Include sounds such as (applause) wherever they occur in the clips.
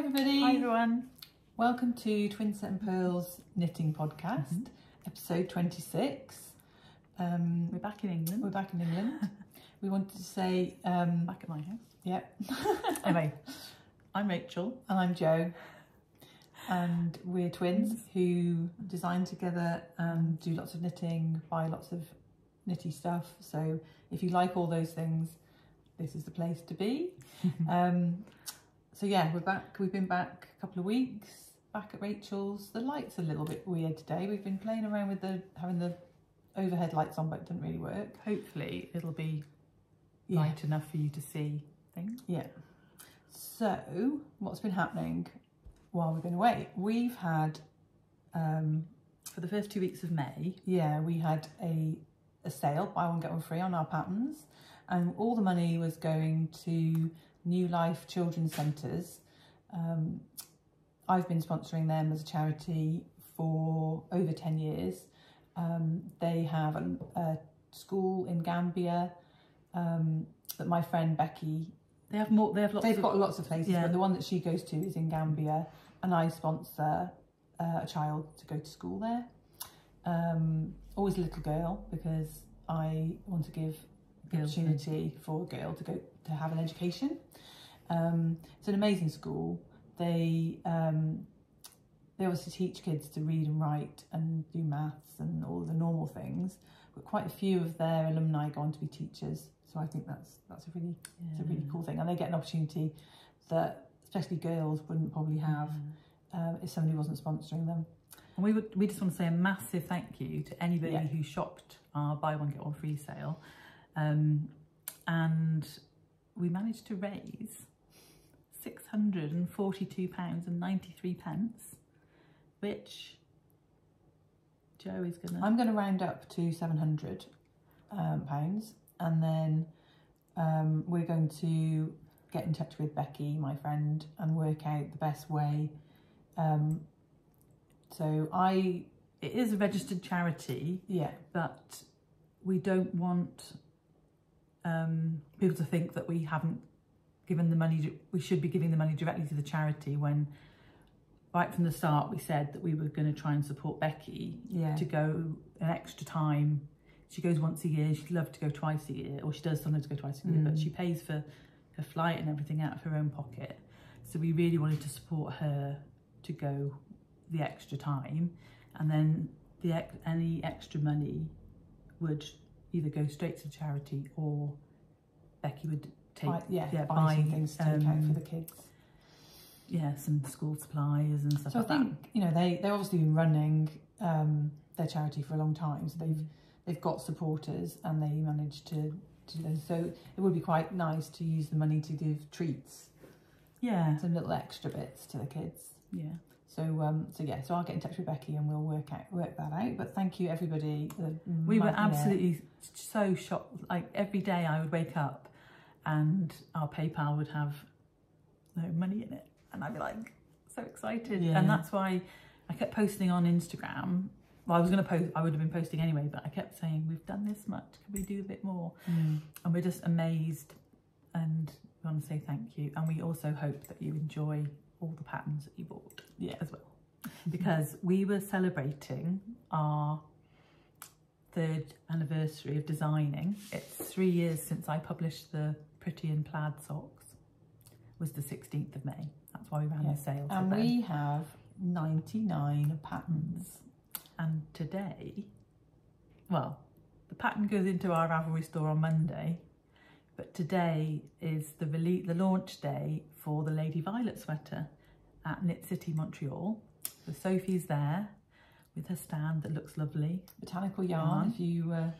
everybody. Hi everyone. Welcome to Twinset and Purl's Knitting Podcast, episode 26. Um, We're back in England. we're back in England. (laughs) we wanted to say, um, back at my house. yep, (laughs) Anyway, I'm Rachel. and I'm Jo. And we're twins who design together and do lots of knitting, buy lots of knitty stuff. So if you like all those things, this is the place to be. (laughs) Um, so yeah, we're back. We've been back a couple of weeks. Back at Rachel's. The lights a little bit weird today. We've been playing around with the having the overhead lights on, but it didn't really work. Hopefully it'll be Yeah. light enough for you to see things. Yeah. So what's been happening while we've been away? We've had, um, For the first two weeks of May, yeah, we had a a sale, buy one get one free on our patterns, and all the money was going to New Life Children's Centres. Um, I've been sponsoring them as a charity for over 10 years. Um, they have a, a school in Gambia um, that my friend Becky, they have more. They have lots they've of. got lots of places, yeah. but the one that she goes to is in Gambia, and I sponsor uh, a child to go to school there. Um, always a little girl because I want to give the opportunity for a girl to go to have an education. Um, it's an amazing school. They um, they obviously teach kids to read and write and do maths and all the normal things. But quite a few of their alumni go on to be teachers, so I think that's that's a really it's a really cool thing, and they get an opportunity that especially girls wouldn't probably have um, if somebody wasn't sponsoring them. And we would. We just want to say a massive thank you to anybody Yeah. who shopped our buy one get one free sale, um, and we managed to raise six hundred and forty-two pounds and ninety-three pence, which Jo is gonna. I'm going to round up to seven hundred um, pounds, and then um, we're going to get in touch with Becky, my friend, and work out the best way. Um, so I, It is a registered charity, yeah, but we don't want um, people to think that we haven't given the money. We should be giving the money directly to the charity when, right from the start, we said that we were going to try and support Becky yeah, to go an extra time. She goes once a year. She'd love to go twice a year, or she does sometimes go twice a year, but Mm. she pays for her flight and everything out of her own pocket. So we really wanted to support her to go the extra time, and then the ex- any extra money would either go straight to charity or Becky would take buy, yeah, yeah, buy, buy, some things to take out um, for the kids. yeah some school supplies and stuff So I like think you know they they've obviously been running um, their charity for a long time, so they've they've got supporters and they managed to to do those. So it would be quite nice to use the money to give treats, yeah some little extra bits to the kids. yeah So um, so yeah, so I'll get in touch with Becky and we'll work out work that out. But thank you everybody. We were absolutely so shocked. Like every day I would wake up and our PayPal would have no money in it. And I'd be like so excited. Yeah. And that's why I kept posting on Instagram. Well, I was going to post, I would have been posting anyway, but I kept saying, we've done this much. Can we do a bit more? Mm. And we're just amazed and we want to say thank you. And we also hope that you enjoy all the patterns that you bought Yeah. as well because we were celebrating our third anniversary of designing. It's three years since I published the Pretty and Plaid socks. It Was the 16th of May. That's why we ran Yeah. the sale. And we have ninety nine patterns. And today, well, the pattern goes into our Ravelry store on Monday, but today is the release, the launch day for the Lady Violet sweater at Knit City Montreal. So Sophie's there with her stand that looks lovely. Botanical yarn. Yarn. If you uh,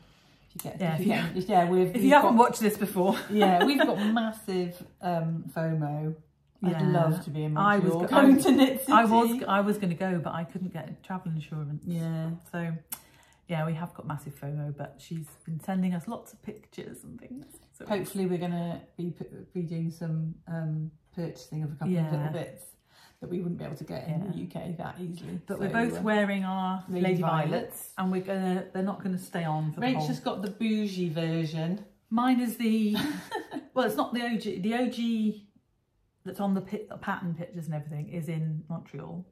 if you get Yeah, if if you get yeah we've If we've you haven't watched this before, (laughs) yeah, we've got (laughs) massive um, FOMO. I'd Yeah. love to be in Montreal. I was go- going to Knit City. I was I was going to go, but I couldn't get travel insurance. Yeah. So, yeah, we have got massive FOMO, but she's been sending us lots of pictures and things. So Hopefully, we're going to be be doing some um, purchasing of a couple of little bits that we wouldn't be able to get in the UK that easily. But So, we're both uh, wearing our Lady Lady, Violets. Violets, and we're gonna. They're not gonna stay on for the whole. Rachel's got the bougie version. Mine is the. (laughs) well, it's not the OG. The OG that's on the pi- pattern pictures and everything is in Montreal,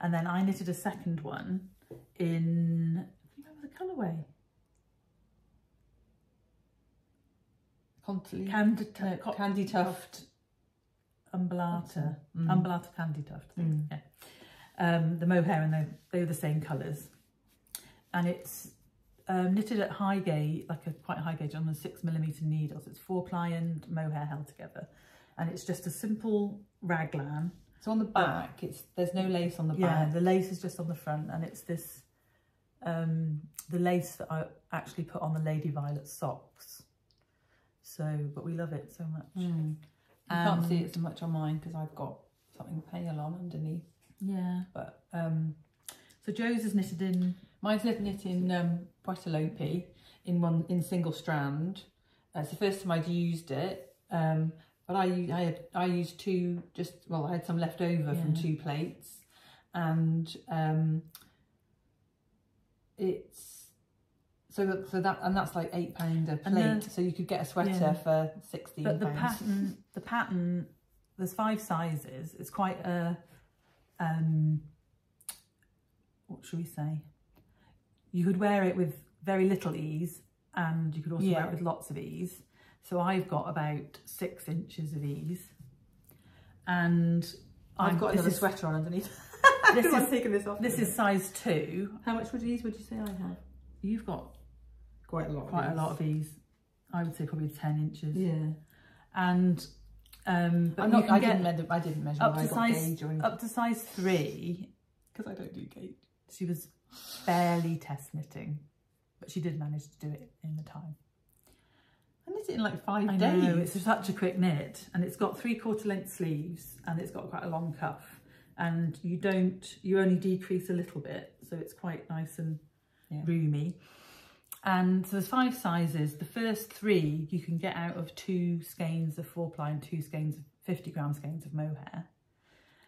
and then I knitted a second one in. Remember the colourway? Constantly. Candy, no, Candy Tuft. Umbellata, Mm. Umbellata Candy Tuft. Mm. Yeah. Um, the mohair and they they're the same colours, and it's um, knitted at high gauge, like a quite high gauge on the six millimeter needles. It's four ply and mohair held together, and it's just a simple raglan. So on the back, it's there's no lace on the Yeah, back. the lace is just on the front, and it's this um, the lace that I actually put on the Lady Violet socks. So, but we love it so much. Mm. You can't see Um, it so much on mine because I've got something pale on underneath. Yeah. But um, So Jo's is knitted in. mine's knit in um, Plotulopi in one in single strand. Uh, it's the first time I'd used it. Um, but I I had, I used two just well I had some left over from two plates, and um, it's so that, so that and that's like eight pound a plate. the- so you could get a sweater Yeah. for sixteen But the pounds. pattern, the pattern, there's five sizes. It's quite a, um, what should we say? You could wear it with very little ease, and you could also wear it with lots of ease. So I've got about six inches of ease, and I've I'm- got this another is- sweater on underneath. (laughs) This I'm is taking this off. This is size two. how much would you would you say I have? You've got Quite a lot. quite a lot of these. I would say probably ten inches, Yeah. and um, but I'm not. I didn't measure. I didn't measure. up I to got size gauge or up to size three. because I don't do gauge. She was barely test knitting, but she did manage to do it in the time. I knit it in like five I days. know it's such a quick knit, and it's got three quarter length sleeves, and it's got quite a long cuff, and you don't you only decrease a little bit, so it's quite nice and Yeah. roomy. And so there's five sizes. The first three you can get out of two skeins of four ply and two skeins of 50 gram skeins of mohair.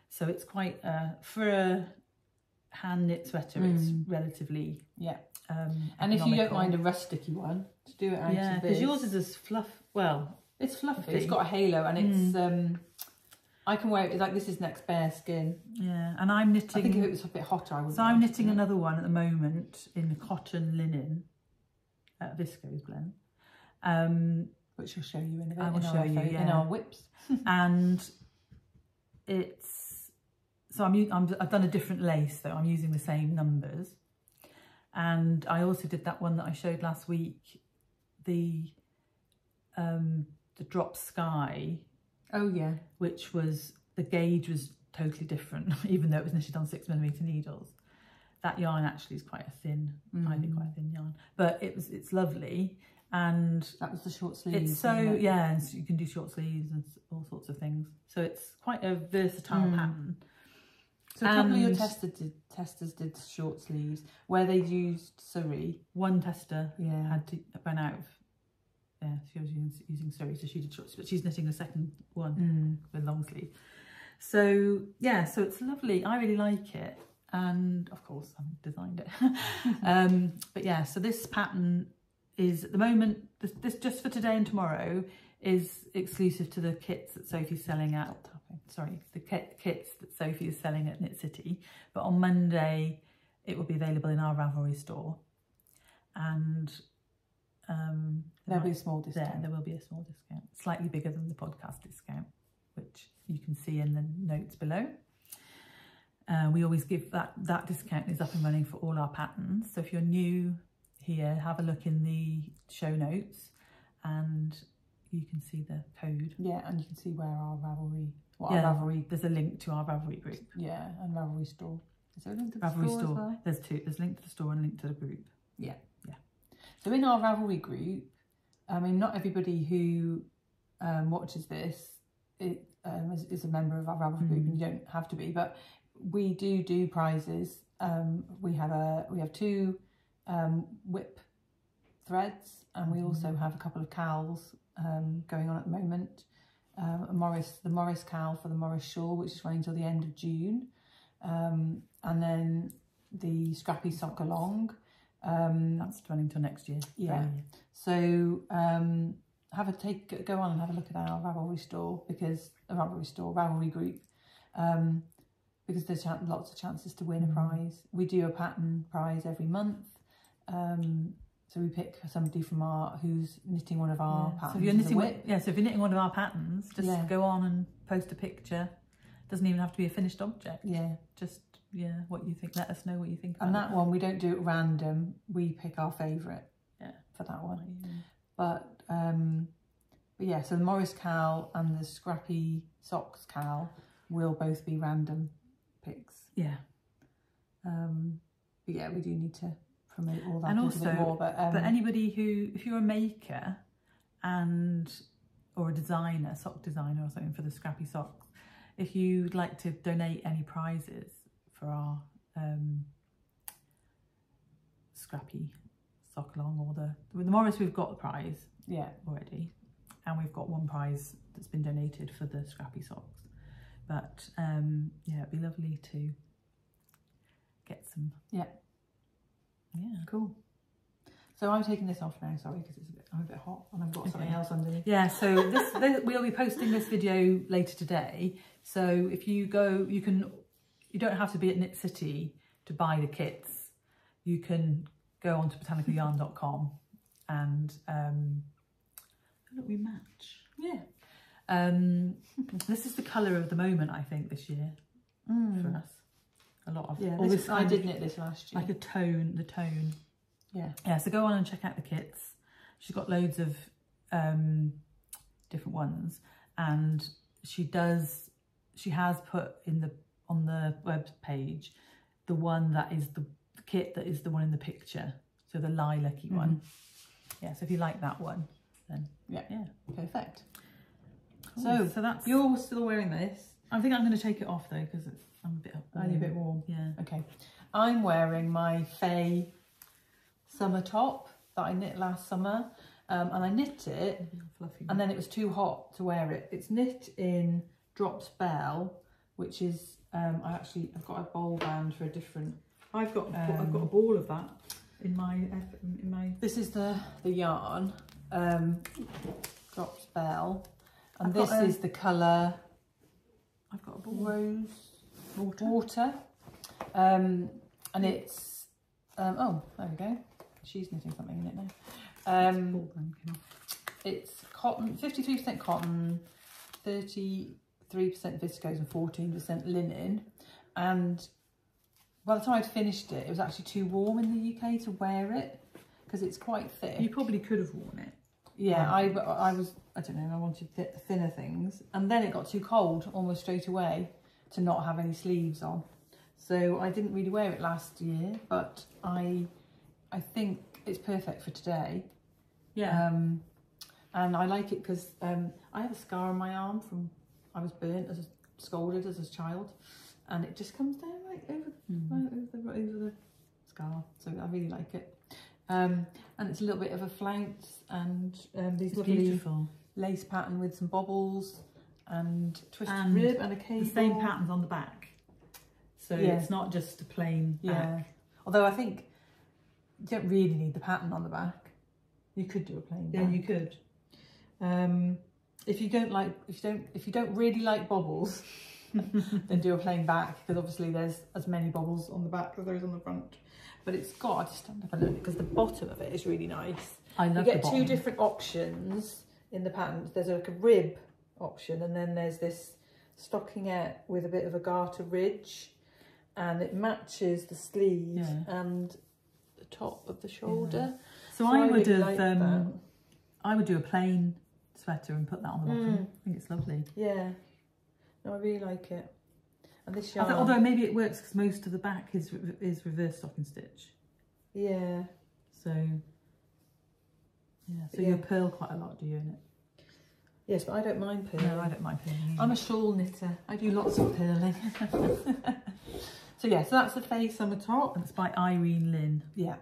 So it's quite uh, for a hand knit sweater. It's Mm. relatively Yeah. um, And if you don't mind a rusticy one, to do it out yeah, of because yours is as fluff. Well, it's fluffy. It's got a halo, and it's um. I can wear it like this is next bare skin. yeah, and I'm knitting. I think if it was a bit hotter, I wouldn't. so I'm knitting it. another one at the moment in the cotton linen, uh, viscose blend. Um, which I'll show you in a bit. I will in our show you, photo- in our WIPs. (laughs) and it's so I'm, I'm I've done a different lace though. I'm using the same numbers, and I also did that one that I showed last week, the um the Drops Sky, Oh yeah. which was the gauge was totally different, (laughs) even though it was knitted on six millimeter needles. That yarn actually is quite a thin, I think Mm. quite a thin yarn, but it was it's lovely and That was the short sleeves. it's so it? yeah, and so you can do short sleeves and all sorts of things. So it's quite a versatile Mm. pattern. So a couple of your did, testers did short sleeves where they used Surrey. One tester Yeah. had to ran out of yeah, she was using, using Surrey, so she did short, but she's knitting a second one Mm. with long sleeve. So yeah, so it's lovely. I really like it, and of course I designed it. (laughs) um, but yeah, so this pattern is at the moment this, this just for today and tomorrow is exclusive to the kits that Sophie's selling at. Sorry, the kit, kits that Sophie is selling at Knit City. But on Monday, it will be available in our Ravelry store, and um, There'll be a small discount. there, discount. there will be a small discount, slightly bigger than the podcast discount, which you can see in the notes below. Uh, we always give that that discount is up and running for all our patterns. So if you're new here, have a look in the show notes, and you can see the code. Yeah, and you can see where our Ravelry, what Yeah. our Ravelry, There's a link to our Ravelry group. yeah, and Ravelry store. Is there a link to the Ravelry store, store. well? There's two. There's a link to the store and a link to the group. Yeah. Yeah. So in our Ravelry group, I mean, not everybody who um, watches this it, um, is, is a member of our Ravelry group, Mm. and you don't have to be, but we do do prizes. Um, we have a we have two um, WIP threads, and we also have a couple of KALs um, going on at the moment. Um, a Maurice, the Maurice KAL for the Maurice shawl, which is running till the end of June, um, and then the Scrappy sock along. Um, That's running till next year. Yeah. So um, have a take go on and have a look at our Ravelry store because a Ravelry store Ravelry group um, because there's lots of chances to win a Mm. prize. We do a pattern prize every month. Um, so we pick somebody from our who's knitting one of our Yeah. patterns. So if you're knitting, one- yeah, so if you're knitting one of our patterns, just Yeah. go on and post a picture. Doesn't even have to be a finished object. yeah, Just yeah, what you think. Let us know what you think. and that one we don't do it random. We pick our favourite. Yeah. For that one. Yeah. But um, but yeah, so the Maurice KAL and the Scrappy Socks KAL will both be random picks. Yeah. Um, but yeah, we do need to promote all that And also- more. But um, but anybody who, if you're a maker and or a designer, sock designer or something for the scrappy socks, if you'd like to donate any prizes for our um, scrappy sock along or the with the Maurice, we've got the prize yeah, already, and we've got one prize that's been donated for the scrappy socks. But um, yeah, it'd be lovely to get some. Yeah. Yeah. cool. So I'm taking this off now. Sorry, because it's a bit I'm a bit hot and I've got something Okay. else underneath. Yeah, so this, (laughs) this we'll be posting this video later today. So if you go, you can, you don't have to be at Knit City to buy the kits. You can go onto botanicalyarn.com and um, look, we match. Yeah. Um, this is the colour of the moment, I think, this year Mm. for us. A lot of Yeah, this, I did knit this last year. like a tone, the tone. yeah. Yeah, so go on and check out the kits. She's got loads of um, different ones, and she does. She has put in the on the web page the one that is the, kit that is the one in the picture. So the lilac-y one. Yeah. So if you like that one, then Yeah. yeah. Perfect. So, so that's. You're still wearing this. I think I'm going to take it off though because I'm a bit. Only a bit warm. Yeah. Okay. I'm wearing my Faye summer top that I knit last summer. Um, and I knit it Fluffy. and then it was too hot to wear it. It's knit in Drops Belle, which is um, I actually I've got a bowl band for a different. I've got I've got a ball of that in my in my. This is the the yarn, um, Drops Belle, and I've this a- is the colour I've got a ball. Rose Water. Water, um, and it's um, oh there we go. She's knitting something in it now. Um, Ball band came off. It's cotton, 53% cotton, 33% viscose and 14% linen. And by the time I'd finished it, it was actually too warm in the UK to wear it because it's quite thick. You probably could have worn it. Yeah, I, I was, I don't know, I wanted th thinner things. And then it got too cold almost straight away to not have any sleeves on. So I didn't really wear it last year, but I, I think it's perfect for today. Um, and I like it because um, I have a scar on my arm from I was burnt as a, scolded as a child, and it just comes down right over Mm. right over the, right over the scar. So I really like it. Um, and it's a little bit of a flounce and um, these It's lovely beautiful. lace pattern with some bobbles and twisted And rib and a cable. The same patterns on the back. So Yeah. it's not just a plain Yeah. back. Although I think you don't really need the pattern on the back. You could do a plain Yeah, back. you could. Um, if you don't like, if you don't, if you don't really like bobbles, (laughs) then do a plain back because obviously there's as many bobbles on the back as there is on the front. But it's got I just stand up and look because the bottom of it is really nice. I love You get two different options in the pattern. There's like a rib option, and then there's this stockingette with a bit of a garter ridge, and it matches the sleeve Yeah. and the top of the shoulder. So, I would really have like um. I would do a plain sweater and put that on the bottom. Mm. I think it's lovely. Yeah, no, I really like it. And this yarn, although maybe it works because most of the back is is reverse stocking stitch. yeah, So yeah, so Yeah. you purl quite a lot, do you? In it? yes, but I don't mind purling. No, I don't mind purling. I'm a shawl knitter. I do lots of purling. (laughs) so yeah, so that's the Faye summer top. And it's by Irene Lin. Yeah,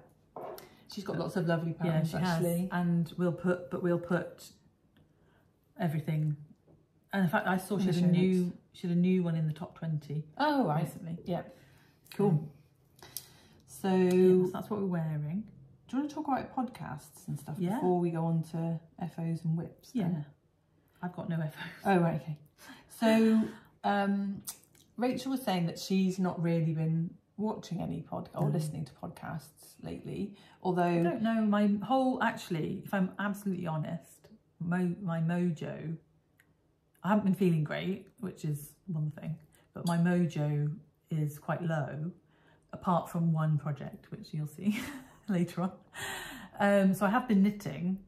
she's got lots of lovely Yeah, patterns she actually. has. And we'll put, but we'll put everything. And in fact, I saw she had a new, notes. She had a new one in the top twenty Oh right, recently. yeah, Cool. So Yeah, so that's what we're wearing. do you want to talk about podcasts and stuff Yeah. before we go on to FOs and WIPs? then? Yeah. I've got no FO. Oh, right, okay. So, um, Rachel was saying that she's not really been watching any pod or No. listening to podcasts lately. Although I don't know. My whole, actually, if I'm absolutely honest, mo- my mojo, I haven't been feeling great, which is one thing, but my mojo is quite low, apart from one project, which you'll see (laughs) later on. Um, so I have been knitting,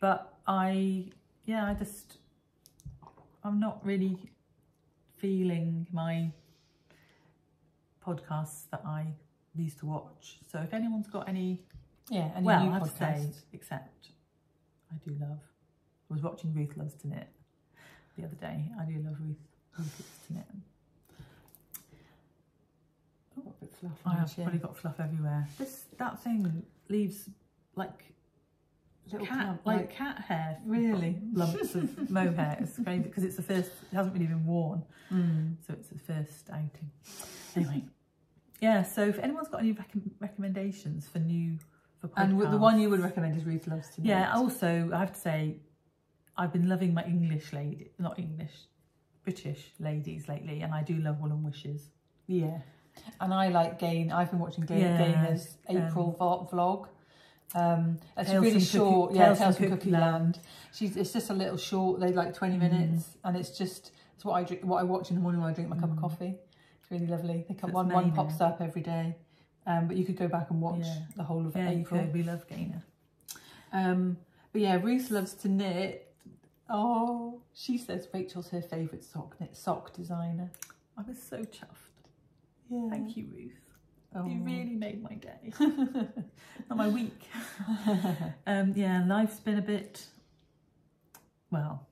but I, yeah, I just, I'm not really feeling my podcasts that I used to watch. So if anyone's got any yeah, any well, new I have to say, except I do love. I was watching Ruth Loves to Knit the other day. I do love Ruth, Ruth Loves to Knit. Oh, a bit fluffy on I've probably got fluff everywhere. This that thing leaves like Little cat clump, like cat hair. Really? (laughs) lumps of mohair. It's crazy because it's the first. It hasn't really been worn, Mm. so it's the first outing. Anyway, yeah. So if anyone's got any rec- recommendations for new for podcasts, And the one you would recommend is Ruth Loves to Knit. Yeah, also, I have to say, I've been loving my English lady, not English, British ladies lately, and I do love Wool and Wishes. Yeah. And I like Gain. I've been watching Gain, Yeah, Gainer's April vo- vlog. Um, it's Tales really short. Cookie- yeah, Tales Tales from Cookie Cookie Land. She's it's just a little short. They like twenty Mm. minutes, and it's just it's what I drink. What I watch in the morning when I drink my cup of Mm. coffee. It's really lovely. They come So one one pops up every day, um, but you could go back and watch Yeah. the whole of Yeah, April. We love Gainer. Um, but yeah, Ruth loves to knit. Oh, she says Rachel's her favourite sock knit sock designer. I was so chuffed. Yeah. Thank you, Ruth. Oh. You really made my day. (laughs) not my week. (laughs) um, yeah, life's been a bit, well,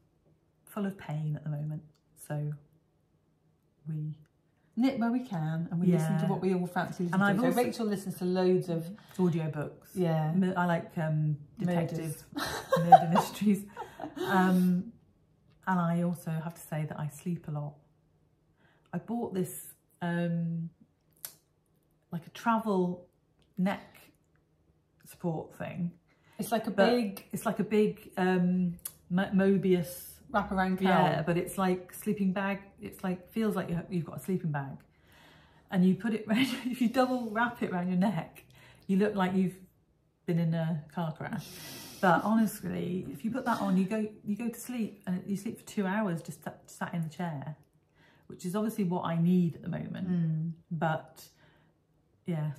full of pain at the moment. So we knit where we can and we listen to what we all fancy listening And to. I've so Rachel listens to loads of audiobooks. yeah I like um, detective (laughs) murder mysteries. Um, and I also have to say that I sleep a lot. I bought this um, like a travel neck support thing. It's like a big It's like a big um, Mo- Mobius, wraparound cowl. yeah, but it's like sleeping bag. It's like feels like you have, got a sleeping bag, and you put it (laughs) round, if you double wrap it around your neck, you look like you've been in a car crash. But honestly, if you put that on, you go you go to sleep and you sleep for two hours just sat, in the chair, which is obviously what I need at the moment. Mm. But yeah,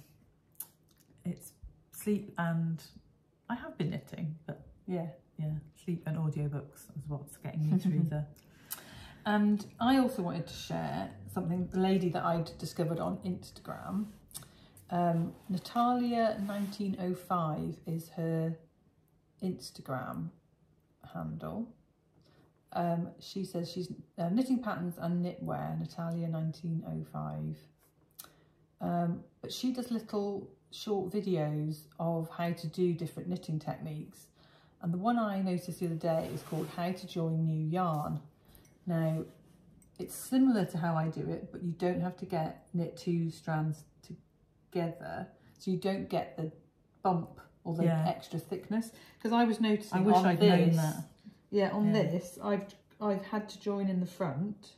it's sleep and I have been knitting, but Yeah. yeah, sleep and audiobooks is what's getting me through (laughs) the. And I also wanted to share something, the lady that I'd discovered on Instagram. Um, Natalya1905 is her Instagram handle. Um, she says she's uh, knitting patterns and knitwear, Natalya1905. Um, but she does little short videos of how to do different knitting techniques. And the one I noticed the other day is called How to Join New Yarn. Now, it's similar to how I do it, but you don't have to get knit two strands together, so you don't get the bump or the Yeah. extra thickness. Because I was noticing I wish on I'd this, known that. yeah, on Yeah. this, I've I've had to join in the front,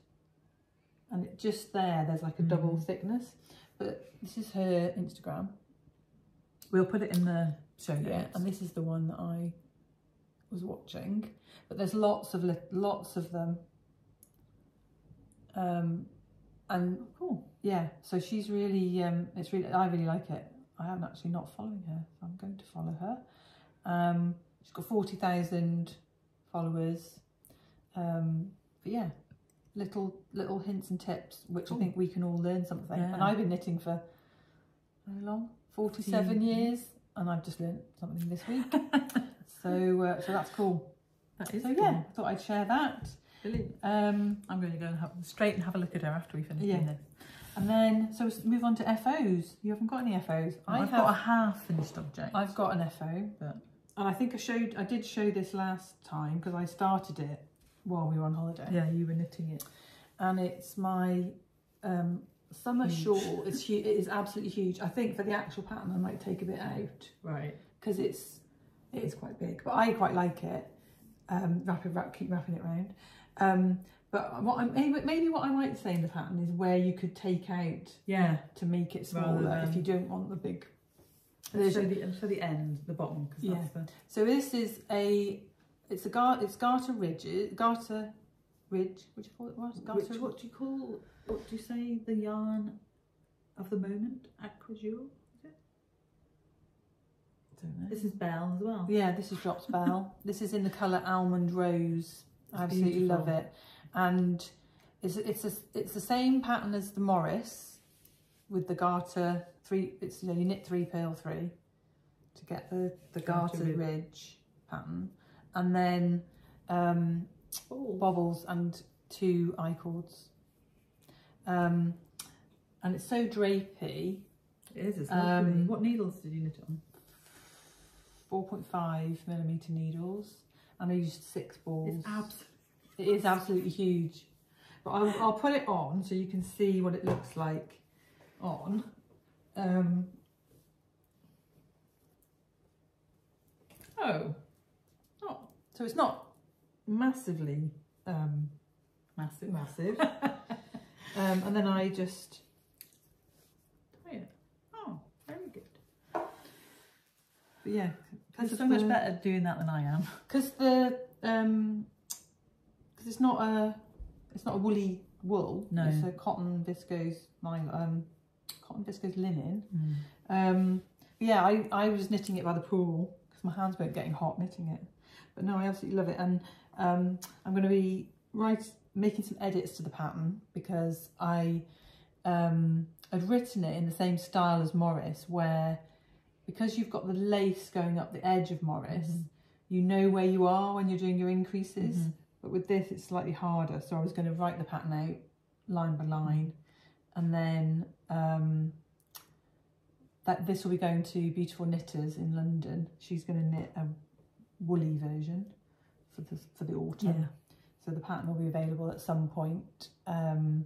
and it just there, there's like a double Mm. thickness. But this is her Instagram, We'll put it in the show notes. yeah, and this is the one that I was watching. But there's lots of lots of them. Um, and cool. yeah, so she's really, um, it's really, I really like it. I am actually not following her, I'm going to follow her. Um, she's got 40,000 followers. Um, but yeah, little little hints and tips, which Cool. I think we can all learn something. And I've been knitting for how long? 47 Few- years, and I've just learned something this week. (laughs) so, uh, so that's cool. That is So cool. yeah, I thought I'd share that. Brilliant. Um, I'm going to go and have straight and have a look at her after we finish Yeah. doing this. And then, so let's move on to FOs. You haven't got any FOs. I I've have. got a half finished object. I've got an FO, But- and I think I showed, I did show this last time because I started it while we were on holiday, yeah, you were knitting it. and it's my um, summer Huge. shawl. It's hu- it is absolutely huge. I think for the actual pattern, I might take a bit out, Right. because it's it is quite big, but I quite like it. Um, wrap it, wrap, keep wrapping it around. Um, but what I'm maybe, maybe what I might say in the pattern is where you could take out Yeah. to make it Rather smaller if you don't want the big. Let's show the, show the end, the bottom, because Yeah. that's the... So this is a it's a gar it's garter ridges garter ridge. What do you call it? What garter? Which, what do you call, what do you say, the yarn of the moment? Acrojure? don't know. This is Belle as well. Yeah, this is Drops Belle. (laughs) this is in the colour almond rose. I It's absolutely love it. And it's it's a, it's the same pattern as the Maurice with the garter three. It's you, know, you knit three, purl three to get the the Garter rib. ridge pattern, and then um, bobbles and two I cords. Um, and it's so drapey. It is, it's Um. What needles did you knit it on? 4.5 millimeter needles, and I used six balls. It's It is absolutely huge. But I'll, I'll put it on so you can see what it looks like on. Um, oh, oh, so it's not massively um, massive. massive. (laughs) um, and then I just tie it. Oh, very good. But yeah, It's so much the- better doing that than I am. (laughs) because the um because it's not a it's not a woolly wool No. it's a cotton viscose um cotton viscose linen Mm. um yeah i i was knitting it by the pool because my hands weren't getting hot knitting it but no i absolutely love it and um i'm going to be right making some edits to the pattern because i um had written it in the same style as maurice where because you've got the lace going up the edge of maurice Mhm. you know where you are when you're doing your increases. Mhm. But with this, it's slightly harder. So I was going to write the pattern out line by line, and then um, that this will be going to Beautiful Knitters in London. She's going to knit a woolly version for the for the autumn. Yeah. So the pattern will be available at some point. Um,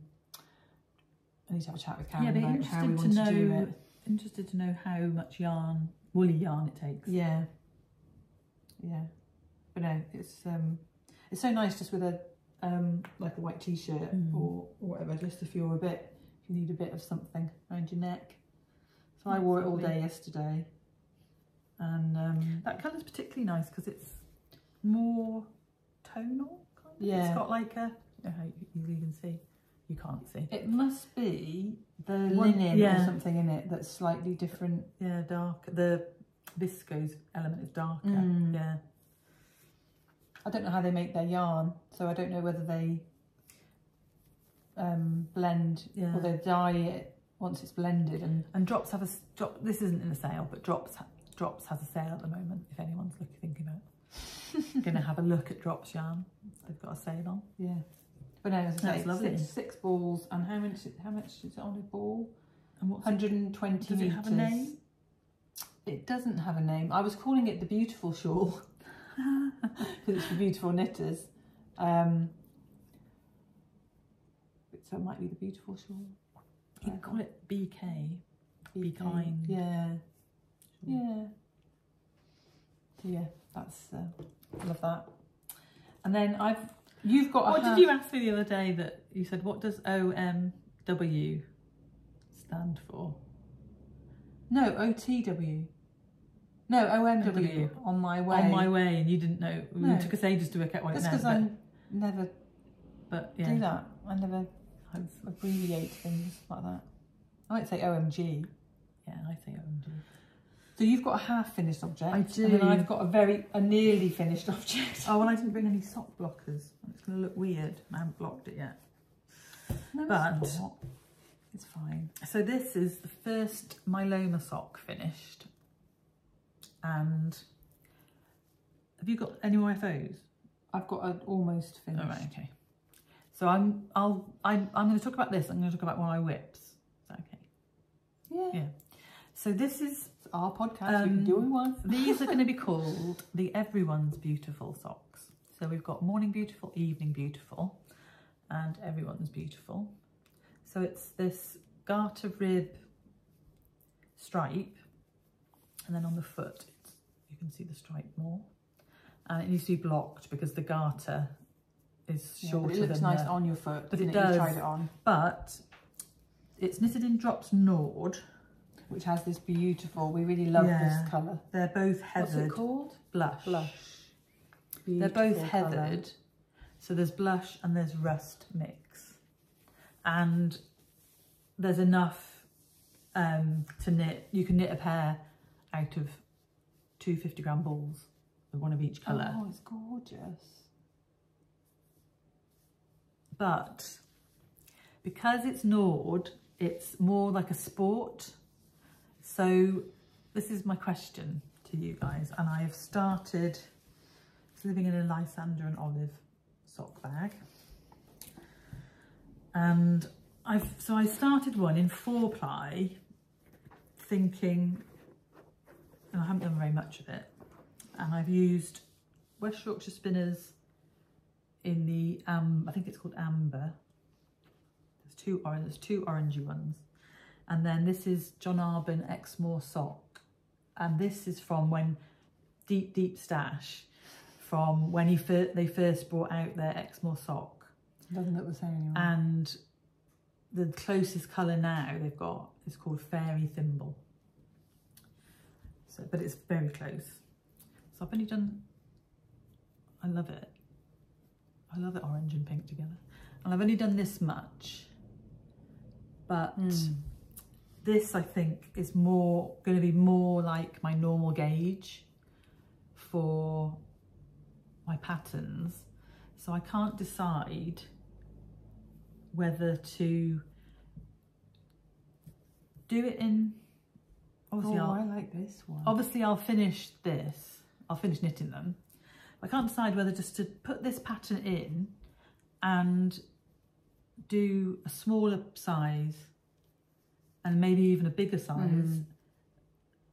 I need to have a chat with Karen Yeah, but about how we want to to do know- it. Interested to know how much yarn, woolly yarn it takes. Yeah. Yeah. But no, it's um it's so nice just with a um like a white t-shirt Mm. or, or whatever, just if you're a bit if you need a bit of something around your neck. So I wore it all day yesterday. And um That colour's particularly nice because it's more tonal. Kind of. Yeah. It's got like a. You, you can see. You can't see. it must be the One- linen yeah. or something in it that's slightly different. Yeah, dark. The viscose element is darker. Mm. Yeah. I don't know how they make their yarn, so I don't know whether they um blend Yeah. or they dye it once it's blended and And drops have a drop. This isn't in a sale, but drops drops has a sale at the moment. If anyone's looking thinking about, (laughs) going to have a look at drops yarn. They've got a sale on. Yeah. But no, as I say, lovely. Six, six balls, and how much? How much is it on a ball? And what's it, 120 does it meters. have a name? It doesn't have a name. I was calling it the beautiful shawl (laughs) it's for beautiful knitters. Um, so it might be the beautiful shawl. You can call it BK. Be kind. Yeah, yeah. So yeah, that's uh, I love that. And then I've you've got. What did you ask me the other day that you said, what does OMW stand for? No, OTW. No, OMW. W. On my way. On my way, and you didn't know. No. It took us ages to work out what That's it because. I never But, yeah, do that. I never abbreviate things like that. I might say OMG. yeah, I say OMG. So you've got a half finished object. I do. And then I've got a very a nearly finished (laughs) object. Oh, well, I didn't bring any sock blockers. It's going to look weird. I haven't blocked it yet. No, But- it's. It's fine. So this is the first Myloma sock finished. And have you got any more FOs? I've got an almost finished. All right, okay. So I'm I'll I'm I'm going to talk about this. I'm going to talk about one of my WIPs. Is that okay? Yeah. Yeah. So this is our podcast. Um, do it one. (laughs) these are going to be called the Everyone's Beautiful socks. So we've got Morning Beautiful, Evening Beautiful, and Everyone's Beautiful. So it's this garter rib stripe, and then on the foot you can see the stripe more. And it needs to be blocked because the garter is Yeah, shorter it looks nice the, on your foot. but it You does. tried it on, but it's knitted in drops Nord. which has this beautiful. We really love Yeah. this colour. They're both heathered. What's it called? blush. Blush. They're both heathered. colour. So there's blush and there's rust mix. And there's enough um, to knit. You can knit a pair out of two 50 gram balls of one of each colour. Oh, it's gorgeous. But because it's Nord, it's more like a sport. So this is my question to you guys. And I have started living in a Lysander and Olive sock bag. And I've so I started one in four ply thinking and I haven't done very much of it. And I've used West Yorkshire spinners in the um I think it's called amber. There's two there's two orangey ones. And then this is John Arbon Exmoor sock. And this is from when deep deep stash from when he fir- they first brought out their Exmoor sock. Doesn't look the same anymore. And the closest colour now they've got is called Fairy Thimble. So, but it's very close. So I've only done, I love it. I love it orange and pink together. And I've only done this much. But Mm. this I think is more, going to be more like my normal gauge for my patterns. So I can't decide whether to do it in, obviously, oh, I'll, I like this one. obviously I'll finish this, I'll finish knitting them. I can't decide whether just to put this pattern in and do a smaller size and maybe even a bigger size Mm.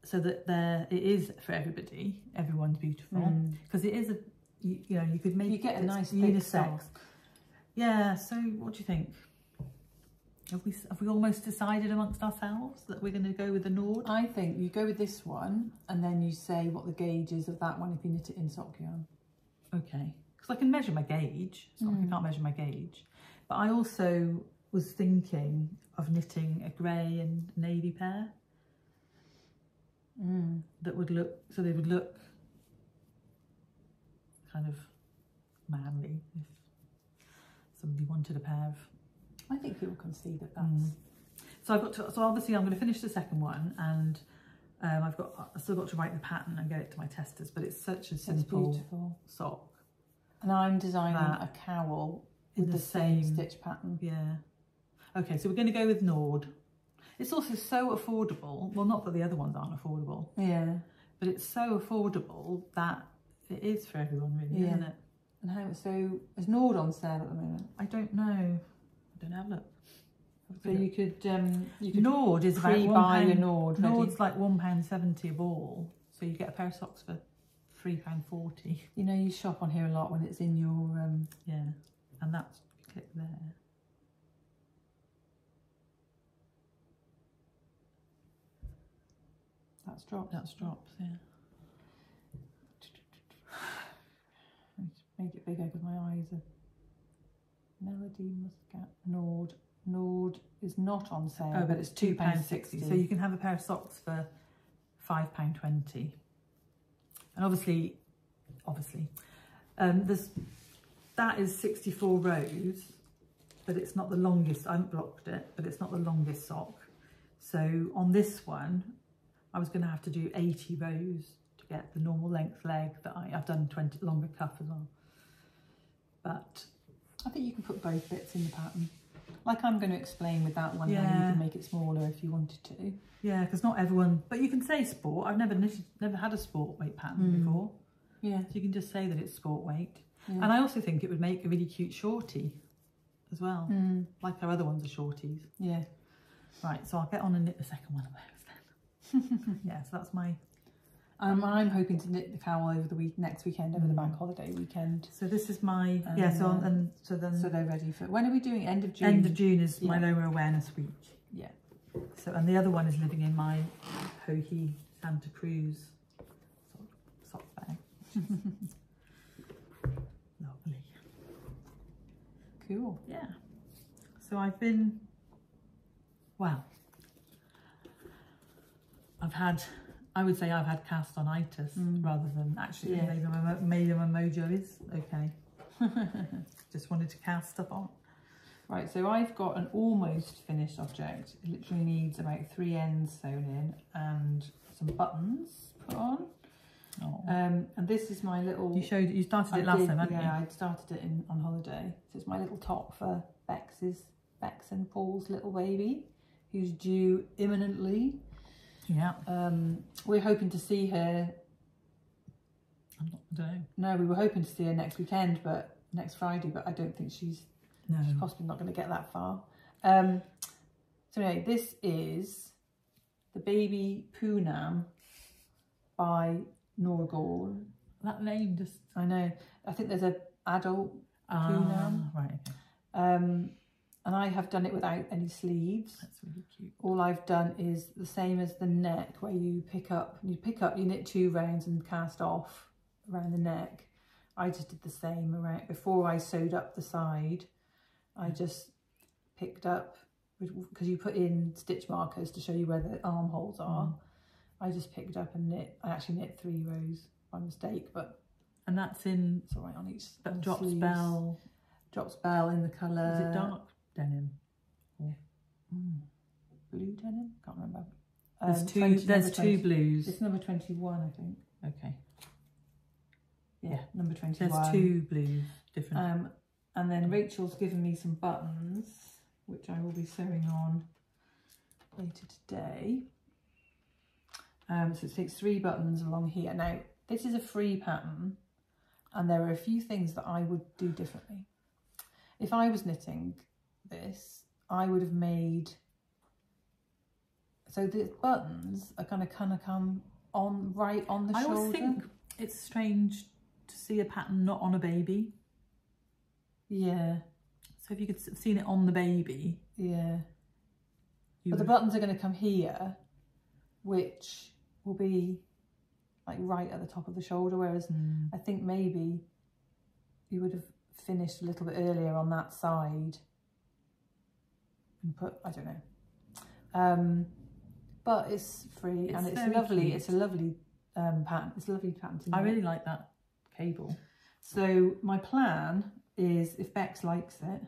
so that there it is for everybody everyone's beautiful Mm. because it is a you, you know you could make You get a nice unisex yeah so what do you think have we have we almost decided amongst ourselves that we're going to go with the Nord I think you go with this one and then you say what the gauge is of that one if you knit it in sock yarn. Okay, because I can measure my gauge. Not like I Mm. can't measure my gauge. But I also was thinking of knitting a grey and navy pair Mm. that would look, so they would look kind of manly if somebody wanted a pair of. I think people can see that that's. Mm. So I've got to, so obviously I'm going to finish the second one and um, I've got, I've still got to write the pattern and get it to my testers, but it's such a simple beautiful. sock. And I'm designing a cowl in with the the, same, same- stitch pattern. Yeah. Okay, so we're going to go with Nord. It's also so affordable. Well, not that the other ones aren't affordable, Yeah. but it's so affordable that it is for everyone, really, isn't it? And how so? Is Nord on sale at the moment? I don't know. Don't have a look. So you could um you could Nord is about one pre-buy your pound. Nord. ready. Nord's like one pound seventy a ball, so you get a pair of socks for three pound forty. You know you shop on here a lot when it's in your um. Yeah, and that's click there. That's dropped. That's drops. Yeah. (sighs) Make it bigger because my eyes are. Melody Muscat Nord. Nord is not on sale. Oh, but it's two pound sixty. £2.60. So you can have a pair of socks for five pound twenty. And obviously, obviously, um, that is sixty four rows, but it's not the longest. I haven't blocked it, but it's not the longest sock. So on this one, I was going to have to do eighty rows to get the normal length leg that I, I've done twenty longer cuff as well. But I think you can put both bits in the pattern. Like I'm going to explain with that one, how you can make it smaller if you wanted to. yeah, because not everyone. But you can say sport. I've never knitted, never had a sport weight pattern Mm. before. Yeah. So you can just say that it's sport weight. yeah. And I also think it would make a really cute shorty as well. Mm, Like our other ones are shorties. yeah. Right, so I'll get on and knit the second one of those then. (laughs) yeah, so that's my. Um, I'm hoping to knit the cowl over the week next weekend, over the Mm. bank holiday weekend. So this is my. And, yeah, so uh, and so then So they're ready for. When are we doing? End of June. end of June is my Yeah. lower awareness week. Yeah. So and the other one is living in my Hohi Santa Cruz (laughs) Lovely. Cool. Yeah. So I've been, well, I've had, I would say I've had cast on itis Mm. rather than actually Yeah. maybe, my, maybe my mojo is okay. (laughs) Just wanted to cast stuff on. Right, so I've got an almost finished object. It literally needs about three ends sewn in and some buttons put on. Oh. Um, and this is my little. you showed, you started I it last did, time, hadn't yeah, I started it in on holiday. So it's my little top for Bex's, Bex and Paul's little baby, who's due imminently. Yeah. Um, we're hoping to see her. I'm not, I don't No, we were hoping to see her next weekend, but next Friday. But I don't think she's know. She's No. possibly not going to get that far. Um, so anyway, this is the baby Poonam by Norah Gaughan. That name just, I know. I think there's a adult, ah, Poonam. right, um, and I have done it without any sleeves. That's really cute. All I've done is the same as the neck, where you pick up, you pick up, you knit two rounds and cast off around the neck. I just did the same around before I sewed up the side. I just picked up because you put in stitch markers to show you where the armholes are. Mm. I just picked up and knit. I actually knit three rows by mistake, but And that's in it's all right on each. on the drop sleeves. spell. Drops Belle in the colour. Is it dark denim? Mm, blue denim? Can't remember. There's Um, two. 20 there's two 20 blues. It's number 21, I think. Okay. Yeah, number 21. There's two blues different. Um, and then Rachel's given me some buttons, which I will be sewing on later today. Um, so it takes three buttons along here. Now, this is a free pattern, and there are a few things that I would do differently. If I was knitting this, I would have made so the buttons are going to kind of come on right on the I shoulder. I always think it's strange to see a pattern not on a baby. Yeah, So if you could have seen it on the baby, yeah. But the buttons are going to come here, which will be like right at the top of the shoulder. Whereas Mm. I think maybe you would have finished a little bit earlier on that side and put, I don't know. Um, but it's free and It's it's lovely. cute. It's a lovely um, pattern. It's a lovely pattern to I really like that cable. So my plan is, if Bex likes it,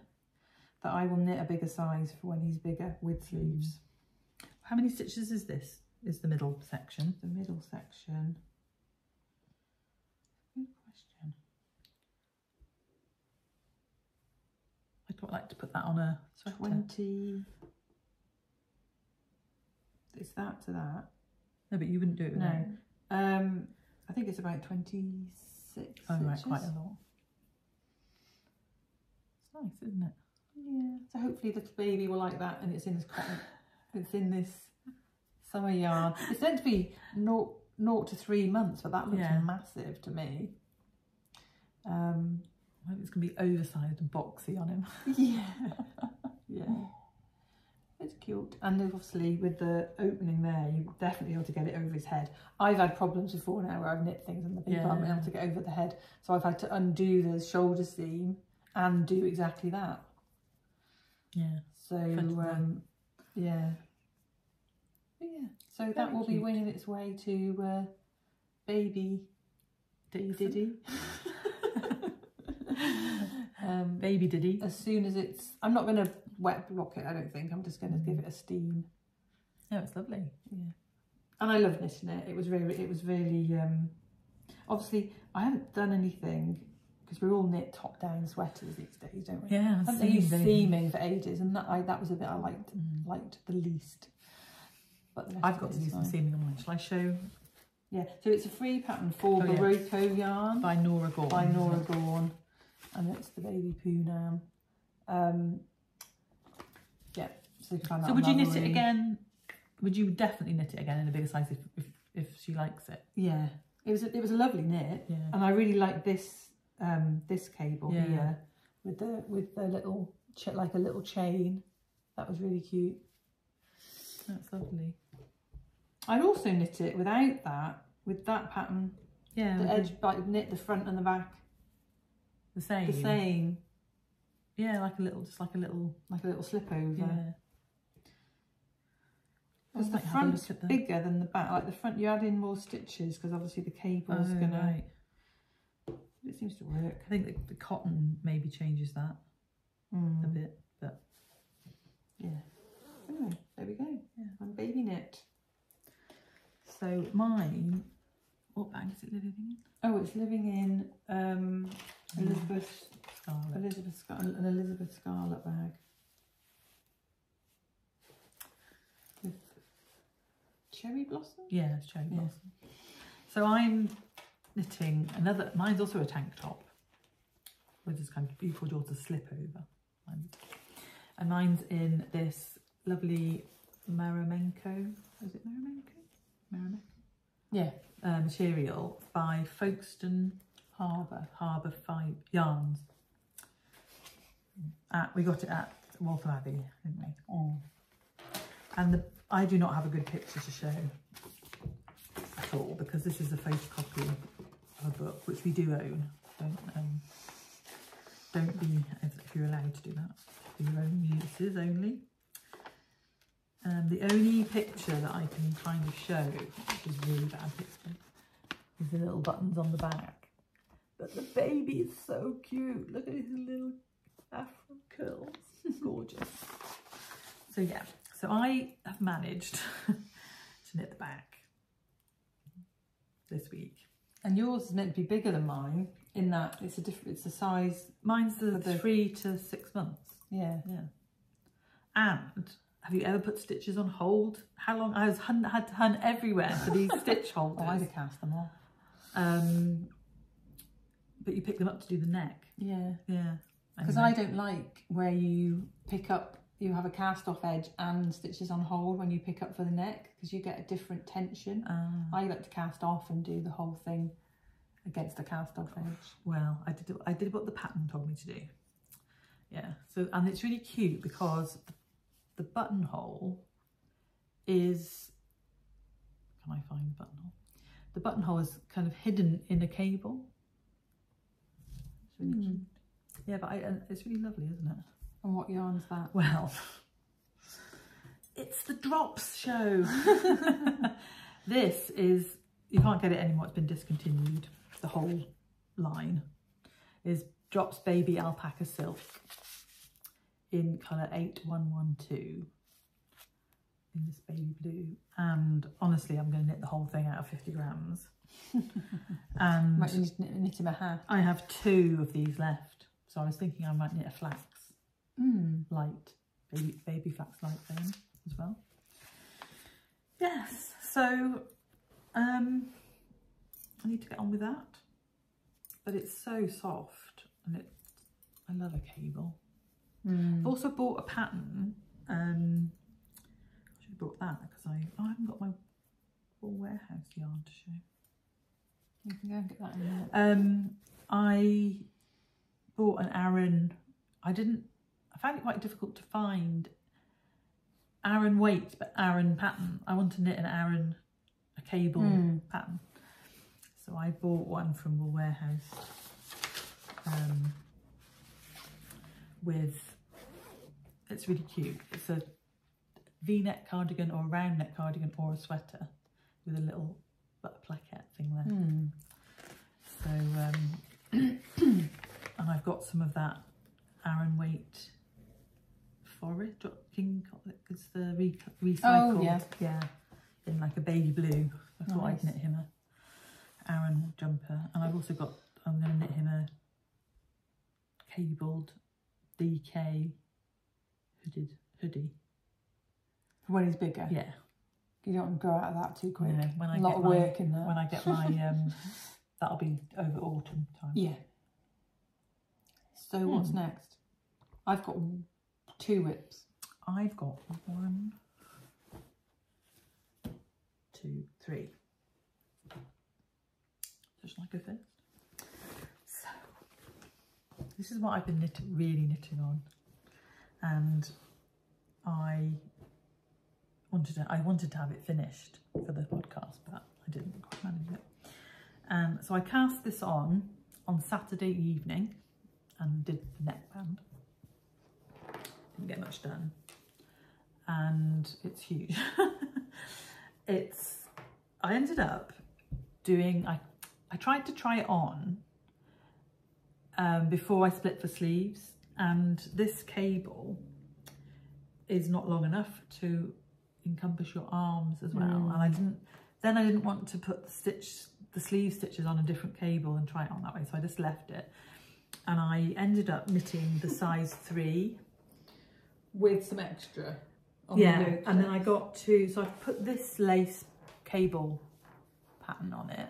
that I will knit a bigger size for when he's bigger with sleeves. How many stitches is this? Is the middle section? The middle section. Good question. Like to put that on a sweater. 20. Is that to that? No, but you wouldn't do it with No. Um, I think it's about 26 Oh, right, quite a lot. It's nice, isn't it? Yeah. So hopefully the baby will like that and it's in this cotton. (laughs) it's in this summer yarn. It's meant to be naught, naught to three months, but that looks Yeah. massive to me. Um, I hope it's going to be oversized and boxy on him. yeah. (laughs) yeah. It's cute. And obviously with the opening there, you definitely able to get it over his head. I've had problems before now where I've knit things and the people haven't able to get over the head. So I've had to undo the shoulder seam and do exactly that. Yeah. So Front and back. um, yeah. But yeah. So that Very will be cute. winging its way to uh, baby. Diddy. (laughs) um, Baby Diddy. as soon as it's, I'm not going to wet block it. I don't think. I'm just going to give it a steam. Oh, it's lovely. Yeah. And I love knitting it. It was really, it was really. Um, obviously, I haven't done anything because we're all knit top-down sweaters these days, don't we? Yeah, I haven't used seaming for ages, and that I, that was a bit I liked Mm. liked the least. But the I've got to do some seaming on mine. Shall I show Yeah, so it's a free pattern for Oh, yeah. Barocco yarn by Norah Gaughan? by Norah Gaughan, and it's the baby Poonam. Um, yeah, so you can find that So would you knit it again? Would you definitely knit it again in a bigger size if if, if she likes it? Yeah, it was a, it was a lovely knit, Yeah. and I really like this um this cable Yeah. here with the with the little ch- like a little chain. That was really cute. That's lovely. I'd also knit it without that with that pattern Yeah, the edge, like knit the front and the back the same. the same, Yeah, like a little, just like a little. like a little slip over. Yeah. Because the Might have a front's look at that. bigger than the back. Like the front, you add in more stitches because obviously the cable's Oh, gonna. right. It seems to work. I think the, the cotton maybe changes that a Mm, bit, but yeah. Anyway, there we go. Yeah. I'm baby knit. so mine. What bag is it living in? Oh, it's living in um, Elizabeth Scarlett. Elizabeth Scar- an Elizabeth Scarlett bag. With cherry blossom. Yeah, it's cherry Yeah. blossom. So I'm knitting another. Mine's also a tank top with this kind of beautiful daughter slip over. And mine's in this lovely Maramenko. Is it Maramenko? Maramenko. Yeah. Uh, material by Folkestone Harbour. Harbour Five Yarns. At, we got it at Waltham Abbey, didn't we? Oh. And the, I do not have a good picture to show at all because this is a photocopy of a book which we do own. Don't um, don't be if if you're allowed to do that for your own uses only. Um, the only picture that I can kind of show, which is really bad picture, is the little buttons on the back. But the baby is so cute. Look at his little afro curls. Gorgeous. So yeah, so I have managed (laughs) to knit the back this week. And yours is meant to be bigger than mine in that it's a different. It's a size. Mine's the, the- three to six months. Yeah. Yeah. And have you ever put stitches on hold? How long? I was hun- had to hunt everywhere for these (laughs) stitch Oh, I'd holders. have cast them off. Um, but you pick them up to do the neck. Yeah. Yeah. Because Anyway. I don't like where you pick up. You have a cast off edge and stitches on hold when you pick up for the neck because you get a different tension. Ah. I like to cast off and do the whole thing against the cast off edge. Well, I did. I did what the pattern told me to do. Yeah. So, and it's really cute because the, the buttonhole is. Can I find the buttonhole? The buttonhole is kind of hidden in a cable. It's really Hmm. cute. Yeah, but I, and it's really lovely, isn't it? And what yarn's that? Well, (laughs) it's the drops show. (laughs) this is, you can't get it anymore, it's been discontinued. The whole line is Drops Baby Alpaca Silk in colour 8112 in this baby blue. And honestly, I'm going to knit the whole thing out of 50 grams. (laughs) and Might need to knit, him a hat. I have two of these left. So I was thinking I might knit a flax Mm. light, baby, baby flax light then as well. Yes, so um, I need to get on with that. But it's so soft and it, I love a cable. Mm. I've also bought a pattern. Um, I should have brought that because I, oh, I haven't got my Wool Warehouse yarn to show. You can go and get that in a minute. Um, I bought an Aran. I didn't. I found it quite difficult to find Aran weight, but Aran pattern. I want to knit an Aran, a cable Mm. pattern. So I bought one from the warehouse. Um, with it's really cute. It's a V-neck cardigan or a round neck cardigan or a sweater with a little but plaquette thing there. Mm. So, um, (clears throat) and I've got some of that Aran weight forage, what King, it's the re- recycled, Oh, yeah. yeah, in like a baby blue. I thought Nice. I'd knit him a Aaron jumper, and I've also got, I'm going to knit him a cabled DK hooded hoodie. When he's bigger. Yeah, You don't want to grow out of that too quick. yeah. When I a lot get of my, work in there. when I get my, um, (laughs) that'll be over autumn time. Yeah. So what's Hmm. next? I've got two WIPs. I've got one, two, three. So shall I go first? So, this is what I've been knit really knitting on. And I wanted to, I wanted to have it finished for the podcast, but I didn't quite manage it. And so I cast this on on Saturday evening and did the neckband. Didn't get much done. And it's huge. (laughs) it's, I ended up doing, I, I tried to try it on um, before I split the sleeves and this cable is not long enough to encompass your arms as well. Mm. And I didn't, then I didn't want to put the stitch, the sleeve stitches on a different cable and try it on that way. So I just left it. And I ended up knitting the (laughs) size three. With some extra. On yeah. The and then. I got to, so I've put this lace cable pattern on it,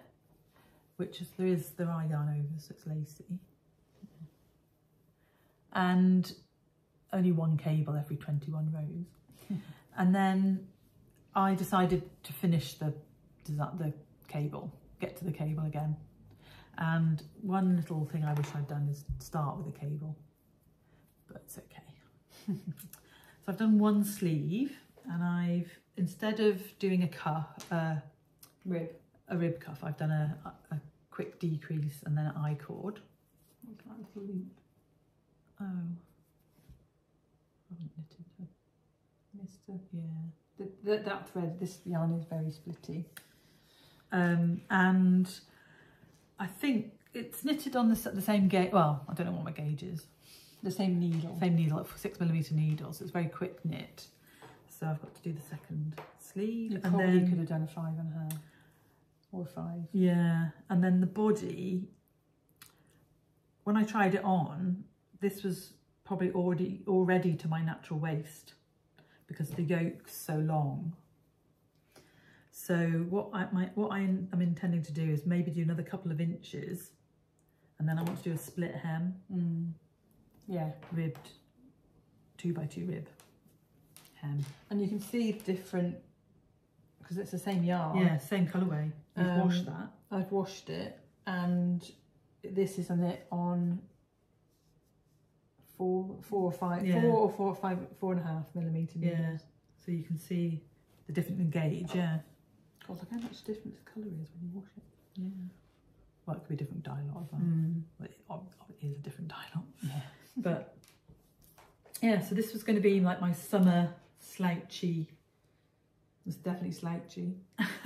which is, there is, there are yarn over, so it's lacy. And only one cable every 21 rows. (laughs) and then I decided to finish the, the cable, get to the cable again. And one little thing I wish I'd done is start with a cable, but it's okay. (laughs) so I've done one sleeve and I've, instead of doing a cuff, uh, rib. a rib cuff, I've done a, a, quick decrease and then an I cord. What's that little loop? Oh. I haven't knitted Yeah. The, that, that thread, this yarn is very splitty. Um, and I think it's knitted on the, the same gauge. Well, I don't know what my gauge is. The same needle. Same needle, six millimeter needle, so it's very quick knit. So I've got to do the second sleeve, You and probably then could have done a five and a half or five. yeah, and then the body. When I tried it on, this was probably already already to my natural waist because the yoke's so long. So what I my, what I am intending to do is maybe do another couple of inches, and then I want to do a split hem, Mm. Yeah, ribbed, two by two rib hem. and you can see different because it's the same yarn. Yeah, same colourway. You've Um, washed that. I've washed it, and this is a knit on four, four or five, Yeah. four or four or five, four and a half millimeter needles. Yeah. So you can see the different in gauge. Yeah. God, look how much different the colour is when you wash it. Yeah. Well, it could be different dye lot as well. Mm. Well, it, it is a different dye lot. (laughs) Yeah. But yeah, so this was going to be like my summer slouchy. It's definitely slouchy. (laughs)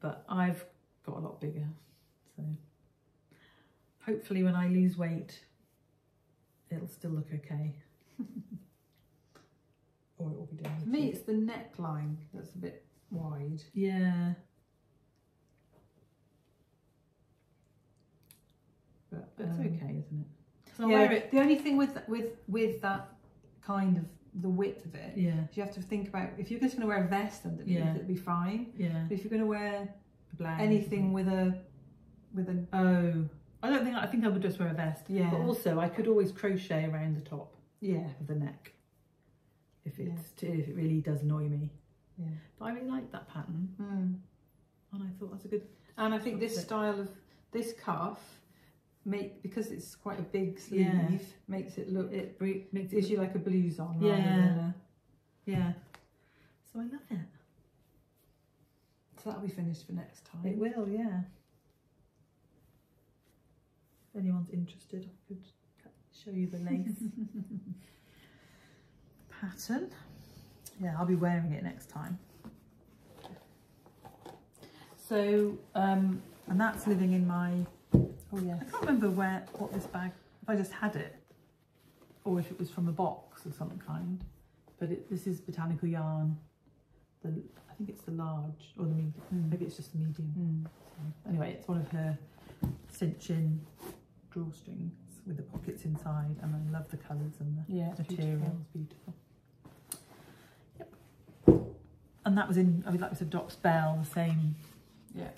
but I've got a lot bigger. So hopefully when I lose weight, it'll still look okay. (laughs) or it will be down. For me, it's the neckline that's a bit wide. Yeah. But, it's um, okay, isn't it? So yeah, it. the only thing with with with that kind of the width of it, Yeah. you have to think about if you're just going to wear a vest underneath, Yeah. it'd be fine. Yeah. But if you're going to wear anything with a with a Oh. I don't think I think I would just wear a vest. yeah But also I could always crochet around the top yeah of the neck. If Yeah. it's if it really does annoy me. yeah. But I really like that pattern Mm. and I thought that's a good And I think this it. style of this cuff make because it's quite a big sleeve Yeah. makes it look it makes it gives you like a blouson rather Yeah. than a, Yeah. So I love it. so that'll be finished for next time. It will, yeah. If anyone's interested, I could show you the lace (laughs) pattern. Yeah, I'll be wearing it next time. So um And that's living in my. oh yeah. I can't remember where what this bag. If I just had it, or if it was from a box of some kind. But it, this is botanical yarn. The I think it's the large or the medium. Mm. Maybe it's just the medium. Mm. So, anyway, it's one of her cinch-in drawstrings with the pockets inside, and I love the colours and the Yeah, material. beautiful. It's beautiful. Yep. And that was in, I mean, that was a Drops Belle, the same. Yeah.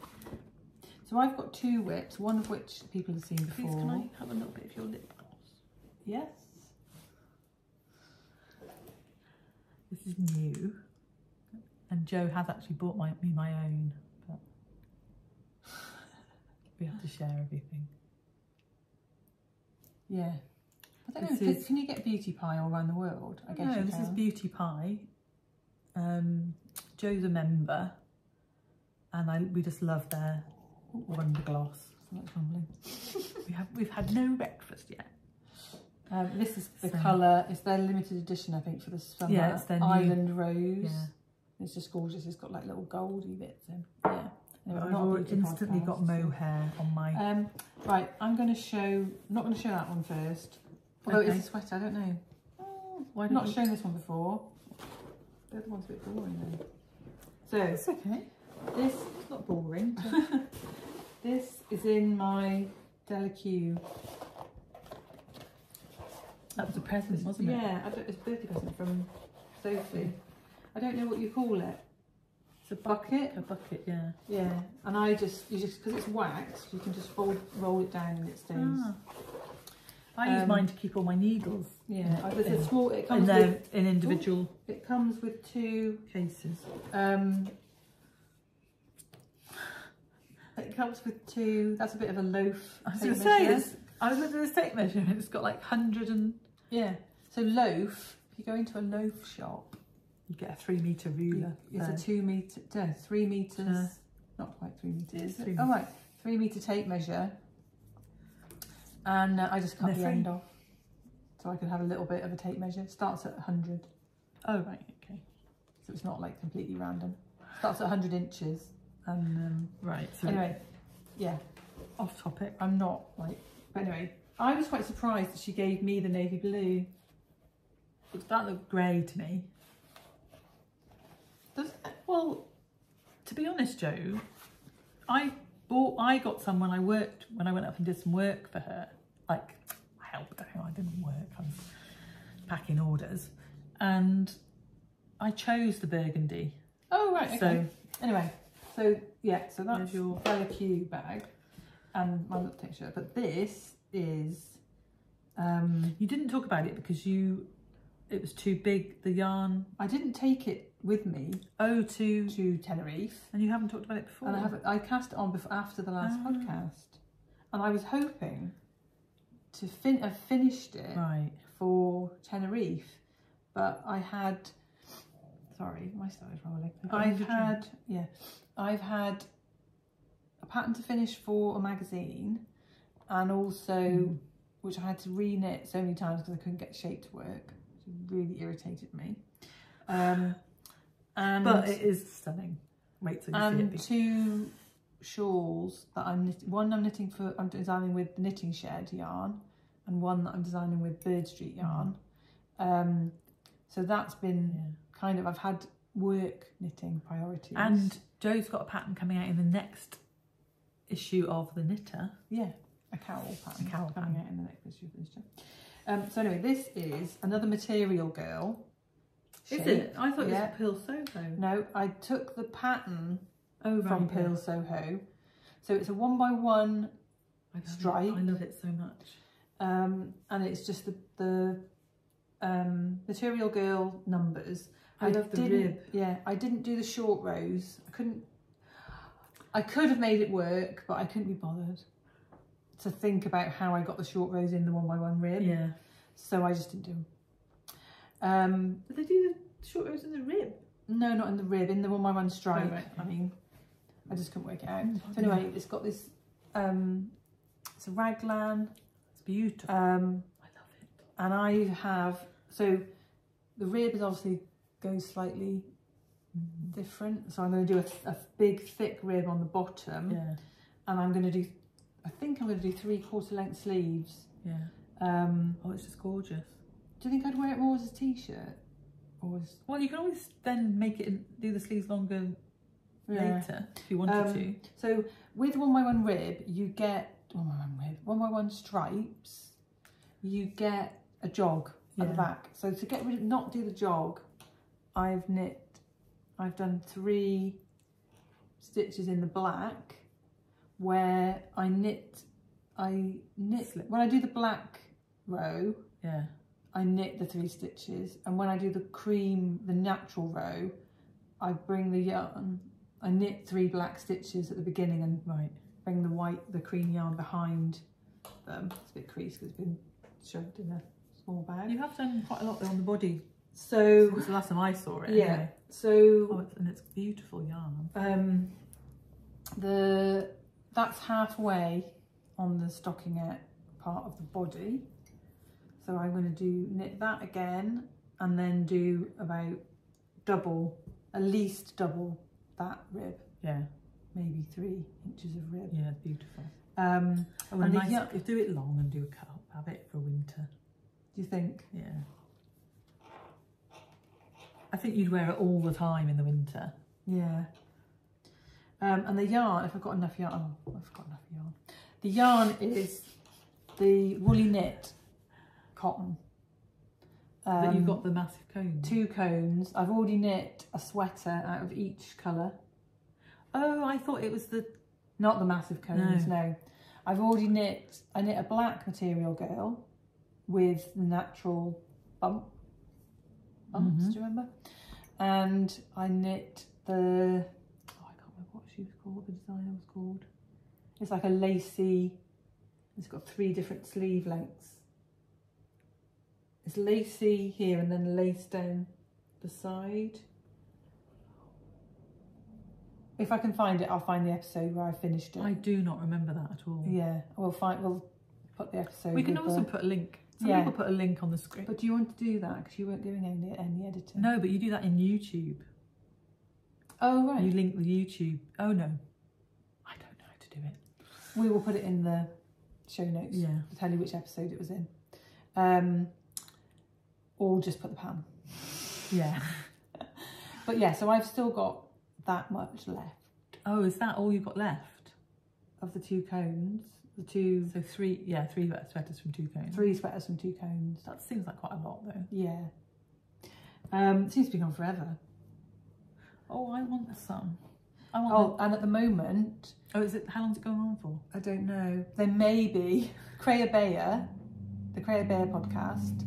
So I've got two WIPs, one of which people have seen before. Please, can I have a little bit of your lip gloss? Yes. This is new, and Joe has actually bought my, me my own, but (laughs) we have to share everything. Yeah. I don't This know. Can, is- can you get beauty pie all around the world? I guess no, this is. Beauty Pie. Um, Joe's a member, and I we just love their wonder glass. Something's. We have we've had no breakfast yet. Um, this is the So- colour. It's their limited edition, I think, for the summer. Yeah, it's their new- Island Rose. Yeah. It's just gorgeous. It's got like little goldy bits in. Yeah. I've instantly got mohair on my. Um, right, I'm going to show. I'm not going to show that one first. Although Okay. it's a sweater, I don't know. Oh, Why not you- shown this one before. The other one's a bit boring then. So It's okay. this it's not boring. (laughs) this is in my della Q. That was a present, wasn't it? Yeah, I don't, it's a birthday present from Sophie. I don't know what you call it. It's a Bucket. A bucket, yeah. Yeah, and I just you just because it's waxed, you can just fold roll it down and it stays. Ah. I use Um, mine to keep all my needles. Yeah, I- there's a small. It And comes then with in individual it comes with two. cases. Um, it comes with two. That's a bit of a loaf. I was going to say, it's, I was looking at the tape measure and it's got like 100 and yeah. So loaf. If you go into a loaf shop, you get a three metre ruler. it's there. a two meter, no, three meters. Yeah. Not quite three is three oh right, three meter tape measure. And uh, I just cut the end off, so I could have a little bit of a tape measure. Starts at 100. Oh, right, okay. so it's not like completely random. Starts at 100 inches, and um, Right, so anyway, yeah, off topic. I'm not like. But anyway, I was quite surprised that she gave me the navy blue. That looked grey to me. Does Well, to be honest, Joe, I bought, I got some when I worked, when I went up and did some work for her. Like, I helped her, I didn't work, I was packing orders. And I chose the burgundy. Oh right, okay. So, anyway, so yeah, so that's There's your- della Q bag and my look picture. But this is um you didn't talk about it because you, it was too big, the yarn. I didn't take it with me Oh, to, to Tenerife. and you haven't talked about it before. And I have I cast it on before after the last Ah. podcast. And I was hoping to fin have finished it Right. for Tenerife, but I had sorry, my star is rolling. I've had yeah, I've had a pattern to finish for a magazine, and also Mm. which I had to re-knit so many times because I couldn't get shape to work. Really irritated me. Um, and But it is stunning. Wait till you see it. two shawls that I'm knit- one I'm knitting for I'm designing with the knitting shed yarn and one that I'm designing with Bird Street yarn um so that's been Yeah. kind of I've had work knitting priorities And Joe's got a pattern coming out in the next issue of the knitter. yeah a cowl pattern A cowl coming pattern. out in the next issue of the show. Um so anyway this is another material girl shape. Is it? I thought Yeah. it was Purl Soho. no I took the pattern Oh, from right, Purl yeah. Soho so it's a one by one I love it. stripe. I love it so much. um, and it's just the the um, Material Girl numbers. I love the didn't, rib. Yeah, I didn't do the short rows. I couldn't. I could have made it work, but I couldn't be bothered to think about how I got the short rows in the one by one rib. Yeah. So I just didn't do them. Um, Did they do the short rows in the rib? no, not in the rib, in the one by one stripe. Oh, right. I mean, I just couldn't work it out. Mm, So anyway, it's got this. Um, it's a raglan. It's beautiful. Um, I love it. and I have so the rib is obviously goes slightly different. So I'm going to do a, a big thick rib on the bottom, Yeah. and I'm going to do. I think I'm going to do three quarter length sleeves. Yeah. Um, Oh, it's just gorgeous. do you think I'd wear it more as a t-shirt, or as Well, you can always then make it and do the sleeves longer yeah. later if you wanted Um, to. So with one by one rib, you get one by one rib, one by one stripes. You get a jog at the back. So to get rid of, not do the jog, I've knit. I've done three stitches in the black, where I knit. I knit Slip. when I do the black row. Yeah. I knit the three stitches, and when I do the cream, the natural row, I bring the yarn. I knit three black stitches at the beginning and Right. bring the white, the cream yarn behind them. It's a bit creased because it's been shoved in a small bag. You have done quite a lot on the body. So It was the last time I saw it. yeah, Anyway. Oh, so it's, and it's beautiful yarn. um, the that's halfway on the stockinette part of the body. So I'm going to do knit that again and then do about double, at least double that rib, Yeah, maybe three inches of rib. yeah, beautiful. Um, Oh, And nice, yo- do it long and do a cut up. Have it for winter. do you think? Yeah. I think you'd wear it all the time in the winter. Yeah. Um, and the yarn, if I've got enough yarn, oh, I've got enough yarn. The yarn is the woolly knit cotton. but you've Um, got the massive cones. two cones. I've already knit a sweater out of each colour. Oh, I thought it was the. Not the massive cones, no. I've already knit, I knit a black material girl with the natural bump. Bumps, Mhm. do you remember? And I knit the, oh, I can't remember what she was called, the designer was called. It's like a lacy, it's got three different sleeve lengths. It's lacy here and then lace down the side. If I can find it, I'll find the episode where I finished it. I do not remember that at all. Yeah, we'll find. We'll put the episode. We can also the- put a link. Some Yeah. people put a link on the screen. But do you want to do that because you weren't doing any any editing? no, but you do that in YouTube. Oh right. You link the YouTube. Oh no, I don't know how to do it. We will put it in the show notes. Yeah. To tell you which episode it was in. Um, or just put the pan. Yeah. (laughs) But yeah, so I've still got that much left Oh, is that all you've got left? of the two cones. The two, So three, yeah, three sweaters from two cones. three sweaters from two cones. That seems like quite a lot though. Yeah. Um, seems to be gone forever. Oh, I want some. I want. Oh, and at the moment, oh, is it? How long's it going on for? I don't know. There may be (laughs) Creya Bayer, the Creya Bayer podcast,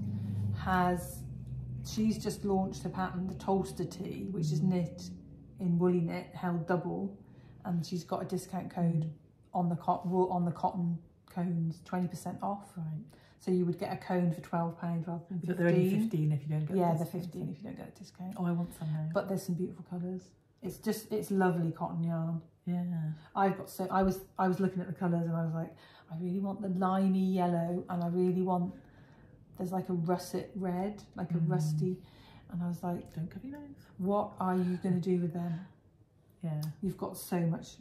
has she's just launched a pattern, the Tolster tee, which is knit in woolly knit, held double, and she's got a discount code on the cotton on the cotton cones, twenty percent off. Right. So you would get a cone for twelve pounds rather than But they're only fifteen. fifteen if you don't get. Yeah, this. they're fifteen if you don't get a discount. Oh, I want some now. But there's some beautiful colours. It's just it's lovely cotton yarn. yeah. I've got so I was I was looking at the colours and I was like, I really want the limey yellow and I really want there's like a russet red, like a Mm. rusty and I was like, Don't cover your mouth. what are you gonna do with them? Yeah. You've got so much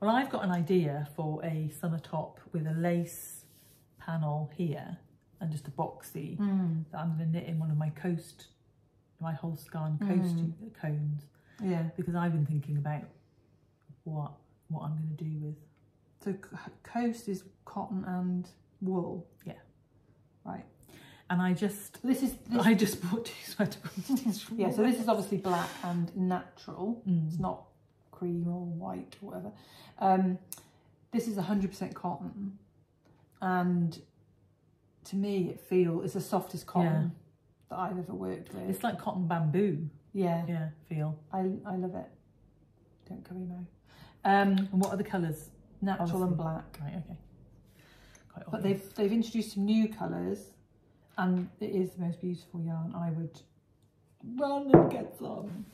Well, I've got an idea for a summer top with a lace panel here and just a boxy mm. that I'm going to knit in one of my coast, my Holst Garn coast Mm. cones yeah. because I've been thinking about what what I'm going to do with. So coast is cotton and wool. Yeah. Right. And I just This is this, I just bought two sweater quantities (laughs) yeah. So this is obviously black and natural. Mm. It's not cream or white or whatever. Um, this is 100% cotton, and to me, it feels it's the softest cotton that I've ever worked with. It's like cotton bamboo. yeah, Yeah, feel. I I love it. Don't cover your mouth. Um, And what are the colours? natural and black, Right, okay. Quite but obvious. they've they've introduced some new colours, and it is the most beautiful yarn. I would run and get some.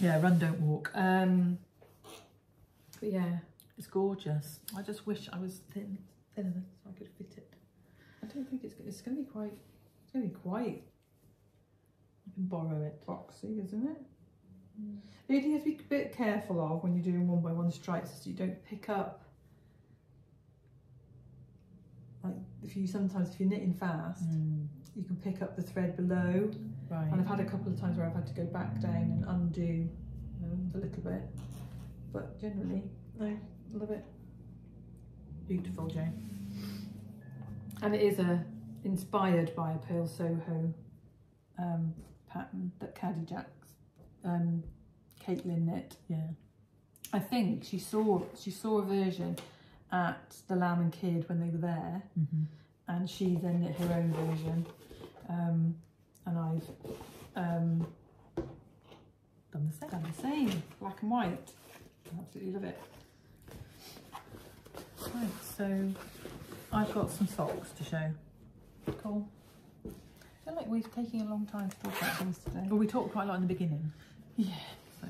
yeah, run don't walk. Um, but yeah, It's gorgeous. I just wish I was thin, so I could fit it. I don't think it's it's going to be quite it's going to be quite I can borrow it. boxy, isn't it? The only thing you have to be a bit careful of when you're doing one by one stripes is you don't pick up. Like if you sometimes if you're knitting fast, Mm, you can pick up the thread below, right. and I've had a couple of times where I've had to go back down and undo um, a little bit. But generally, no, love it. Beautiful, Jane. And it is a inspired by a Purl Soho um, pattern that Caddy Jacks, um, Caitlin knit. Yeah. I think she saw she saw a version at the Lamb and Kid when they were there, Mm-hmm. and she then knit her own version. Um, and I've um, Done the same. done the same, black and white. I absolutely love it. Right, so I've got some socks to show. Cool. I feel like we're taking a long time to talk about things today. Well, we talked quite a lot in the beginning. Yeah. So,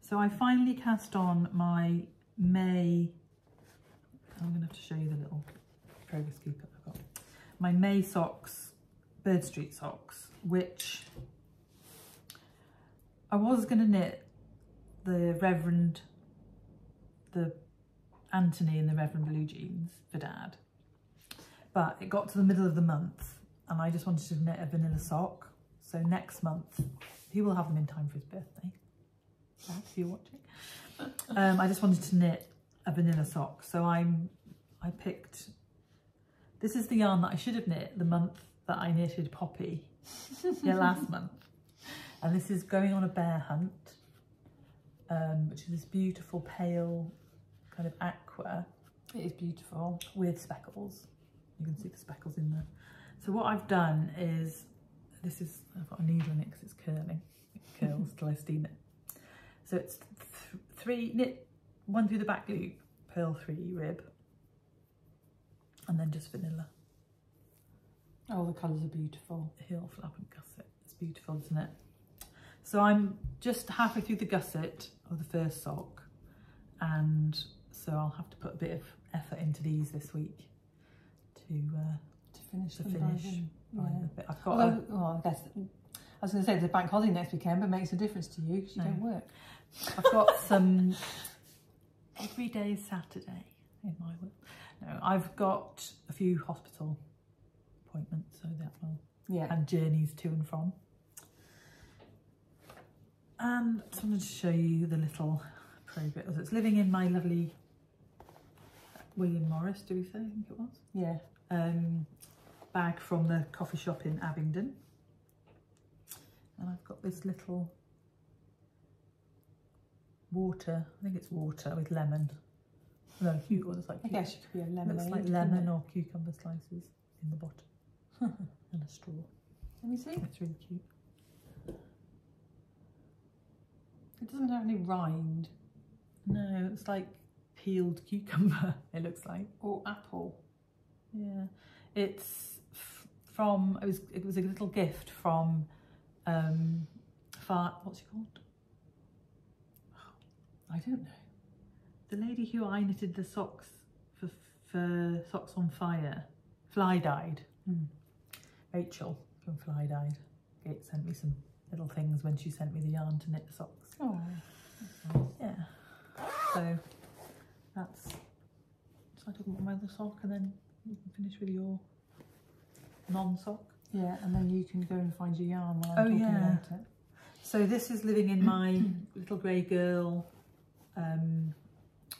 so I finally cast on my May I'm going to have to show you the little progress keeper I've got. My May socks, Bird Street socks, which I was going to knit the Reverend, the Anthony and the Reverend Blue Jeans for Dad. But it got to the middle of the month and I just wanted to knit a vanilla sock. So next month, he will have them in time for his birthday. Dad, if you're watching. Um, I just wanted to knit a vanilla sock. So I'm, I picked, this is the yarn that I should have knit the month that I knitted Poppy. (laughs) yeah, last month. And this is going on a bear hunt, um, which is this beautiful pale kind of aqua It is beautiful. with speckles. You can see the speckles in there. So what I've done is, this is, I've got a needle in it because it's curling. It (laughs) curls till I steam it. So it's th three, knit one through the back loop, purl three rib, and then just vanilla. Oh, the colours are beautiful. heel flap and gusset. It's beautiful, isn't it? So I'm just halfway through the gusset of the first sock and so I'll have to put a bit of effort into these this week to uh, To finish to by finish. Yeah. I've got Although, a, well, I guess I was going to say the bank holiday next weekend, but it makes a difference to you because you No. don't work. I've got (laughs) some every day is Saturday in my work. No, I've got a few hospital appointments, so that will Yeah. and journeys to and from. And I just wanted to show you the little progress. It's living in my lovely William Morris, do? I think it was. yeah. Um, bag from the coffee shop in Abingdon. And I've got this little water, I think it's water with lemon. No, cucumber, it's like, I guess you could be a lemon. looks like lemon it? or cucumber slices in the bottom (laughs) and a straw. Let me see. It's really cute. It doesn't have any rind No, it's like peeled cucumber, (laughs) it looks like. or apple. Yeah. It's f- from, it was, it was a little gift from, um, far, what's she called? I don't know. The lady who I knitted the socks for, for Socks on Fire, Fly Dyed. Hmm. Rachel from Fly Dyed. Kate sent me some little things when she sent me the yarn to knit the socks. Oh, Yeah. So that's. So I talk about my other sock and then you can finish with your non sock. yeah, and then you can go and find your yarn while I'm Oh, talking yeah. about it. So this is living in my (coughs) little grey girl, um,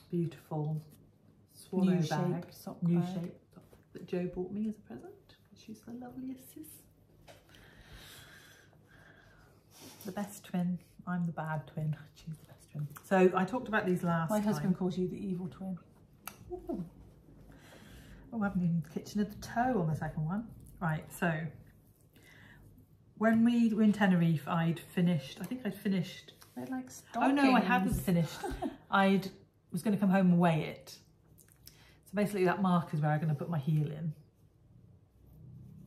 beautiful swallow New bag, shape sock new bag. shape sock that Joe bought me as a present. She's the loveliest sis. The best twin. I'm the bad twin. (laughs) She's the twin. So I talked about these last My time. husband calls you the evil twin. Ooh. Oh, I haven't even kitchen of the toe on the second one. Right, so when we were in Tenerife, I'd finished, I think I'd finished, They're like oh no, I hadn't finished. (laughs) I'd was going to come home and weigh it. So basically that mark is where I'm going to put my heel in.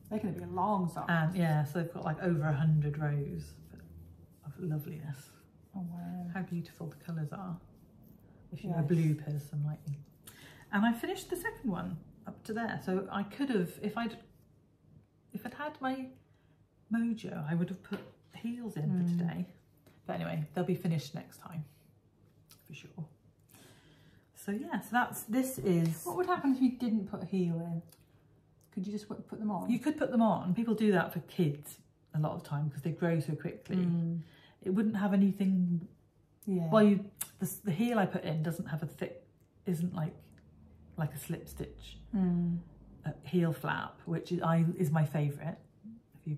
They're going to be a long sock. And yeah, so they've got like over a hundred rows of loveliness. Oh wow. How beautiful the colours are. If you're a blue person like me. And I finished the second one up to there. So I could have, if I'd, if I'd had my mojo, I would have put heels in Mm. for today. But anyway, they'll be finished next time, for sure. So yeah, so that's, this is, What would happen if you didn't put a heel in? Could you just put put them on? you could put them on. People do that for kids a lot of time because they grow so quickly. Mm. It wouldn't have anything Yeah. Well, you the, the heel I put in doesn't have a thick, isn't like like a slip stitch Mm. uh, heel flap, which is I is my favourite. If you,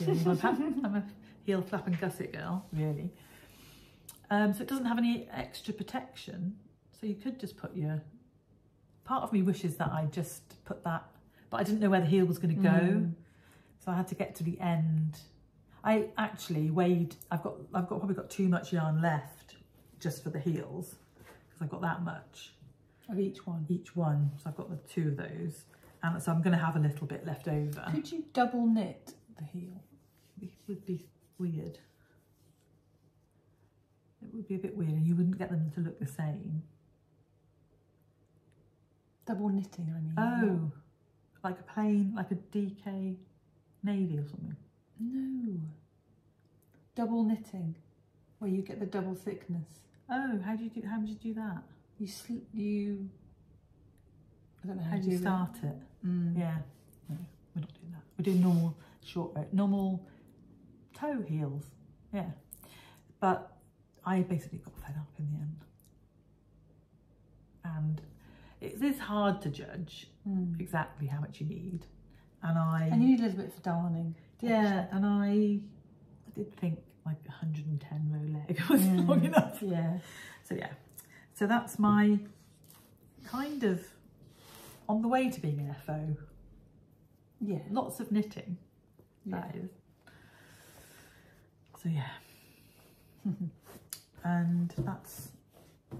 you know, I'm, a, I'm a heel flap and gusset girl, really. Um, so it doesn't have any extra protection. So you could just put your. Part of me wishes that I just put that, but I didn't know where the heel was going to go, Mm. so I had to get to the end. I actually weighed. I've got. I've got probably got too much yarn left just for the heels because I've got that much Of each one. each one. So I've got the two of those, and so I'm going to have a little bit left over. Could you double knit the heel? It would be weird. It would be a bit weird, and you wouldn't get them to look the same. Double knitting, I mean. Oh, like a plain, like a DK navy or something. No. Double knitting, where you get the double thickness. Oh, how do you do? How did you do that? You sl- you. I don't know how, How do you start it? it. Mm. Yeah, no, we're not doing that. We're doing normal short, row- normal toe heels. Yeah, but I basically got fed up in the end, and it is hard to judge Mm. exactly how much you need. And I, And you need a little bit for darning. yeah, and I, I did think like 110 row leg (laughs) was Mm. long enough. Yeah. So yeah, so that's my kind of on the way to being an FO. Yeah. Lots of knitting, Yeah. that is. So yeah, (laughs) and that's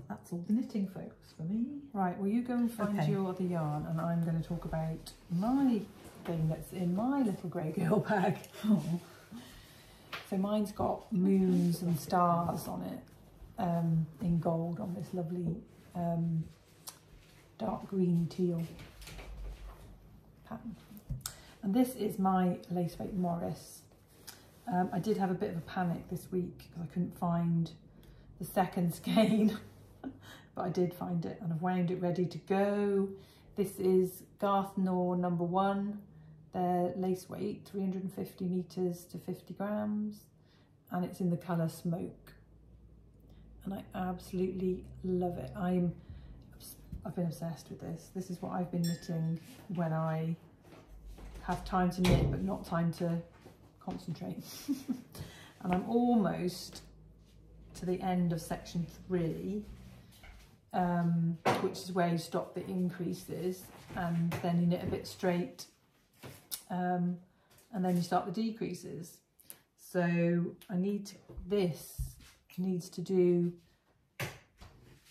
that's all the knitting folks for me. Right, well, you go and find Okay. your other yarn, and I'm going to talk about my thing that's in my little grey girl bag. (laughs) So mine's got moons and stars on it um, in gold on this lovely um, dark green teal pattern. And this is my lace weight Maurice. Um, I did have a bit of a panic this week because I couldn't find the second (laughs) skein, but I did find it and I've wound it ready to go. This is Garthenor number one. Their lace weight, 350 meters to 50 grams, and it's in the color smoke. And I absolutely love it. I'm, I've been obsessed with this. This is what I've been knitting when I have time to knit, but not time to concentrate. (laughs) and I'm almost to the end of section three, um, which is where you stop the increases and then you knit a bit straight um, and then you start the decreases. So I need to, this needs to do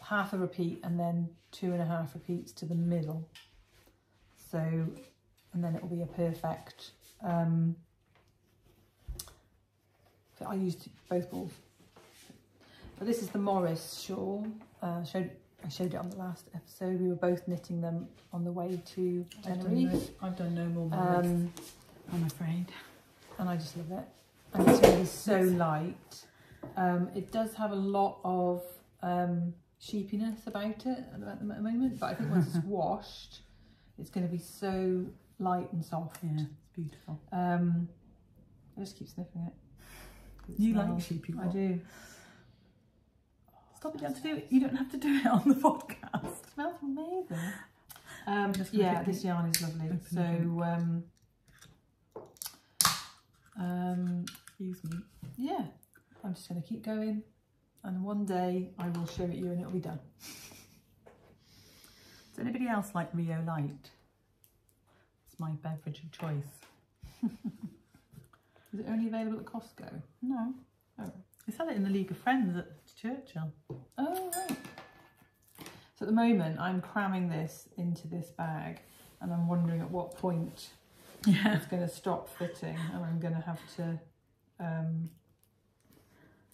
half a repeat and then two and a half repeats to the middle. So, and then it will be a perfect, um, I used both balls. But this is the Maurice shawl. Uh, showed I showed it on the last episode. We were both knitting them on the way to Tenerife. I've done no more Um, I'm afraid. and I just love it. And it's really so light. Um, it does have a lot of um, sheepiness about it at the, moment, but I think once it's (laughs) washed, it's going to be so light and soft. Yeah, it's beautiful. Um, I just keep sniffing it. You like sheepy I do. Stop it! You have to do it. You don't have to do it on the (laughs) podcast. It smells amazing. Um, yeah, this yarn is lovely. open So, um, um, Excuse me. yeah, I'm just going to keep going, and one day I will show it you, and it'll be done. (laughs) Does anybody else like Rio Light? It's my beverage of choice. (laughs) Is it only available at Costco? No. Oh. We sell it in the League of Friends at Churchill. Oh right. So at the moment, I'm cramming this into this bag, and I'm wondering at what point Yeah. it's going to stop fitting, and I'm going to have to. Um,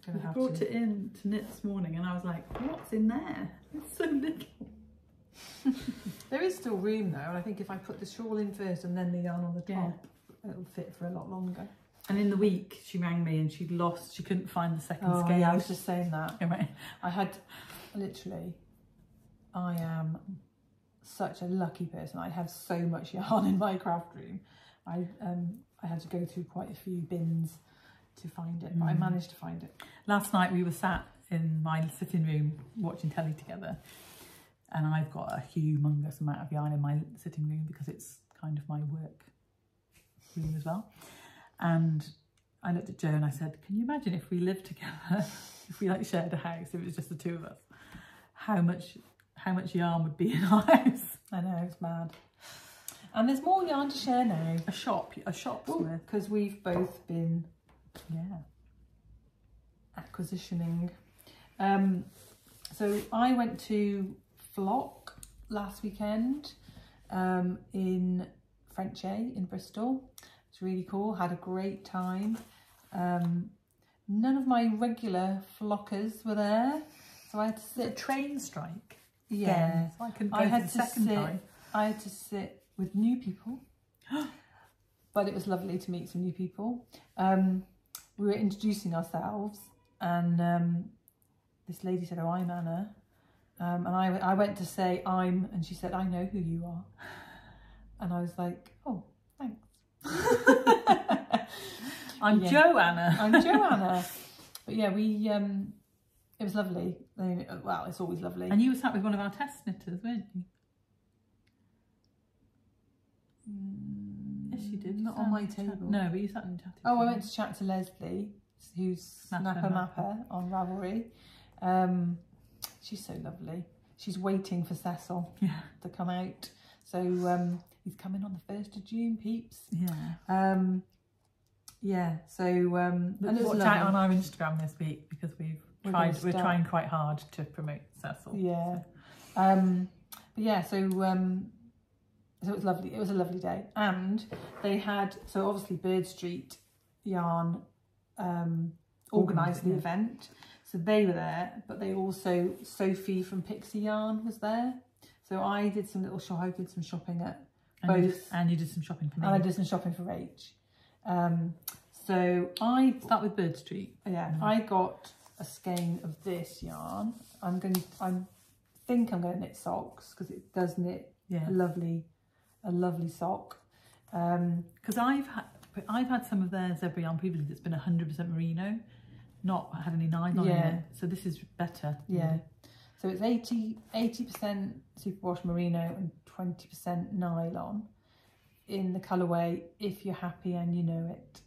We gonna have brought to. it in to knit this morning and I was like, what's in there? It's so little. (laughs) There is still room though, and I think if I put the shawl in first and then the yarn on the Yeah. top, it'll fit for a lot longer. And in the week, she rang me and she'd lost, she couldn't find the second Oh scale. yeah, I was just saying that. (laughs) Anyway, I had literally, I am such a lucky person. I have so much yarn (laughs) in my craft room. I um I had to go through quite a few bins to find it, but I Mm. managed to find it. last night we were sat in my sitting room watching telly together and I've got a humongous amount of yarn in my sitting room because it's kind of my work room as well. And I looked at Jo and I said, can you imagine if we lived together, (laughs) if we like shared a house, if it was just the two of us, how much how much yarn would be in our (laughs) house? I know it's mad. And there's more yarn to share now A shop, a shop because we've both been Yeah. acquisitioning. Um, so I went to Flock last weekend um, in Frenchay in Bristol. It's really cool. Had a great time. Um, none of my regular flockers were there, so I had to Is it a sit. train strike? Yeah, Again, so I couldn't go I had the to second sit time. I had to sit with new people, (gasps) but it was lovely to meet some new people. Um, we were introducing ourselves, and um, this lady said, "Oh, I'm Anna," um, and I I went to say I'm, and she said, "I know who you are," and I was like, "Oh, thanks." (laughs) I'm Yeah. Joanna. I'm Joanna. But yeah, we um, it was lovely. Well, it's always lovely. And you were sat with one of our test knitters, weren't you? Yes, you did. Not on my table. No, but you sat and chatted. Oh, I went me. to chat to Leslie, who's Snapper. Mapper on Ravelry. Um, she's so lovely. She's waiting for Cecil Yeah. to come out. So um, he's coming on the 1st of June, peeps. Yeah. Um, yeah, so um, and Watch out on our Instagram this week because we've We're tried. We're trying quite hard to promote Cecil. Yeah. Um, but yeah, so um, so it was lovely. It was a lovely day, and they had so obviously Bird Street Yarn um, organised the event, so they were there. But they also Sophie from Pixie Yarn was there. So I did some little shop. I did some shopping at, And you, did, and you did some shopping for me. and I did some shopping for Rach. Um, so I Start with Bird Street. yeah, Mm. I got a skein of this yarn. I'm going. to I think I'm going to knit socks because it does knit Yeah. a lovely, a lovely sock. Um, Because I've had I've had some of their zebra yarn previously that's been 100% merino, not had any nylon in Yeah. it. So this is better. yeah. So it's 80 percent superwash merino and twenty percent nylon in the colourway. If you're happy and you know it,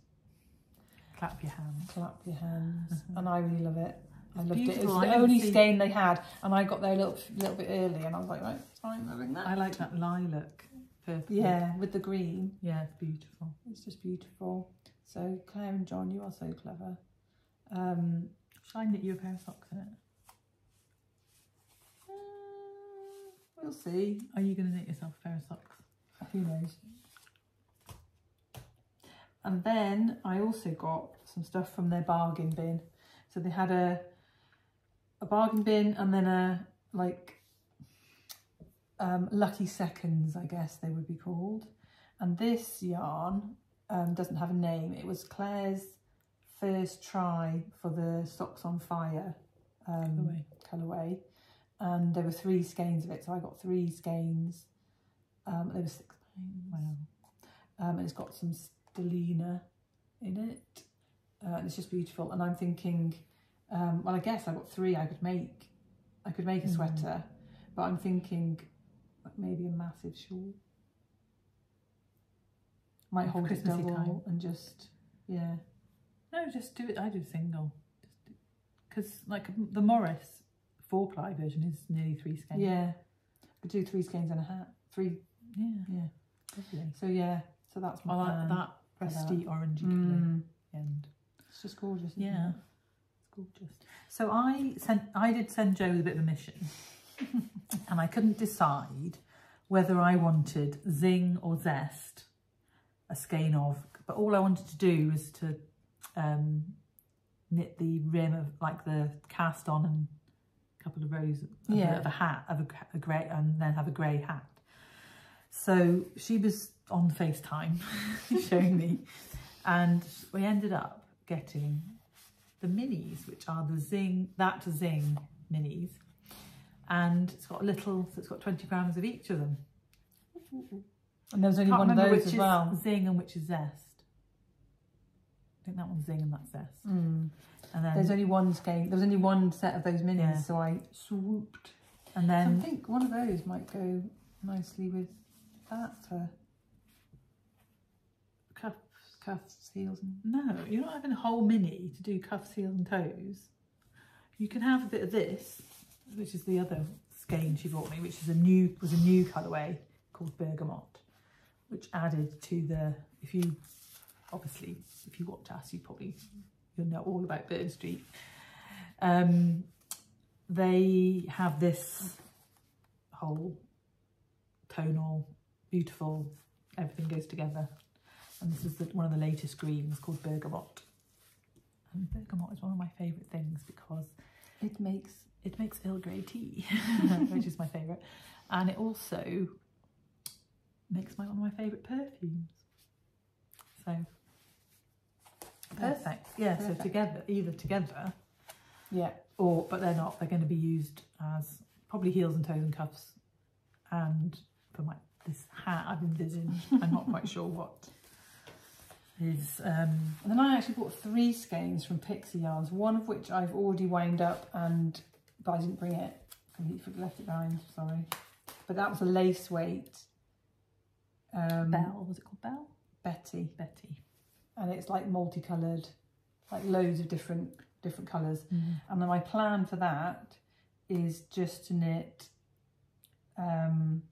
Clap your hands. clap your hands. And I really love it. I It's loved it. It was I the only skein they had, and I got there a little little bit early, and I was like, right, fine, having that. I like that lilac. Perfect. Yeah, with the green. Yeah, it's beautiful. It's just beautiful. So Claire and John, you are so clever. Um, I knit you a pair of socks in it? We'll see. Are you going to knit yourself a pair of socks? Who knows? And then I also got some stuff from their bargain bin. So they had a a bargain bin and then a like um, lucky seconds, I guess they would be called. And this yarn um, doesn't have a name. It was Claire's first try for the Socks on Fire um, Colourway. And there were three skeins of it, so I got three skeins. Um, there were six pounds. Wow. Um, and it's got some stellina in it. Uh, and it's just beautiful. And I'm thinking, um, well, I guess I got three I could make. I could make a Mm. sweater, but I'm thinking maybe a massive shawl. Might hold it double time. and just, yeah. No, just do it. I do single. Because like the Maurice four ply version is nearly three skeins. Yeah. Could do three skeins and a hat. Three, Yeah. yeah. Lovely. So yeah, so that's my I like plan. that rusty orangey colour. Mm, And it's just gorgeous. yeah, it? it's gorgeous. So I sent, I did send Jo with a bit of a mission, (laughs) and I couldn't decide whether I wanted zing or zest, a skein of. But all I wanted to do was to um, knit the rim of like the cast on and couple of rows of, Yeah. a, of a hat of a, a grey and then have a grey hat. So she was on FaceTime (laughs) (laughs) showing me, and we ended up getting the minis, which are the Zing, that Zing minis. And it's got a little, so it's got 20 grams of each of them. And there was only one of those which as is well. Zing and which is Zest. I think that one's Zing and that's Zest. Mm. And then, There's only one skein. There was only one set of those minis, Yeah. so I swooped. and So I think one of those might go nicely with that for cuffs. cuffs, heels, and No, you're not having a whole mini to do cuffs, heels and toes. You can have a bit of this, which is the other skein she brought me, which is a new was a new colourway called Bergamot, which added to the if you obviously if you watch us you probably you'll know all about Bird Street. Um, they have this whole tonal, beautiful, everything goes together. And this is the, one of the latest greens called Bergamot. And bergamot is one of my favourite things because it makes it makes Earl Grey tea, (laughs) which is my favourite. And it also makes my one of my favourite perfumes. So perfect. Yeah, Perfect. so together, either together Yeah. or but they're not. They're going to be used as probably heels and toes and cuffs, and for my this hat I've envisioned. I'm not quite sure what is. Um, And then I actually bought three skeins from Pixie Yarns, one of which I've already wound up and but I didn't bring it. Completely left it behind, sorry. But that was a lace weight. Um, Belle was it called Bell? Betty. Betty. And it's like multicoloured, like loads of different different colours. And then my plan for that is just to knit um,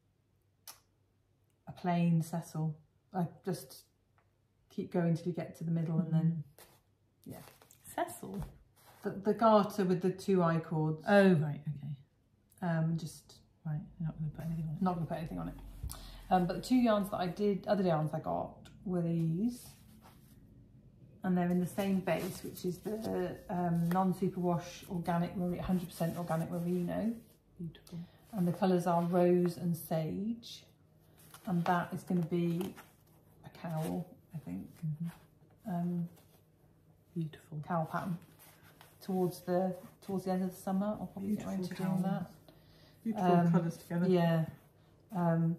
a plain Cecil. I just keep going till you get to the middle and then yeah. Cecil. the, the garter with the two I cords. Oh right, okay, Um, just right. You're not going to put anything on it. not going to put anything on it. Um, but the two yarns that I did, other yarns I got were these. And they're in the same base, which is the um, non-superwash organic, 100% organic merino. Beautiful. and the colours are rose and sage and that is going to be a cowl I think um, Beautiful. cowl pattern towards the towards the end of the summer I'll probably get around to Beautiful doing that Beautiful Um, colours together. yeah um,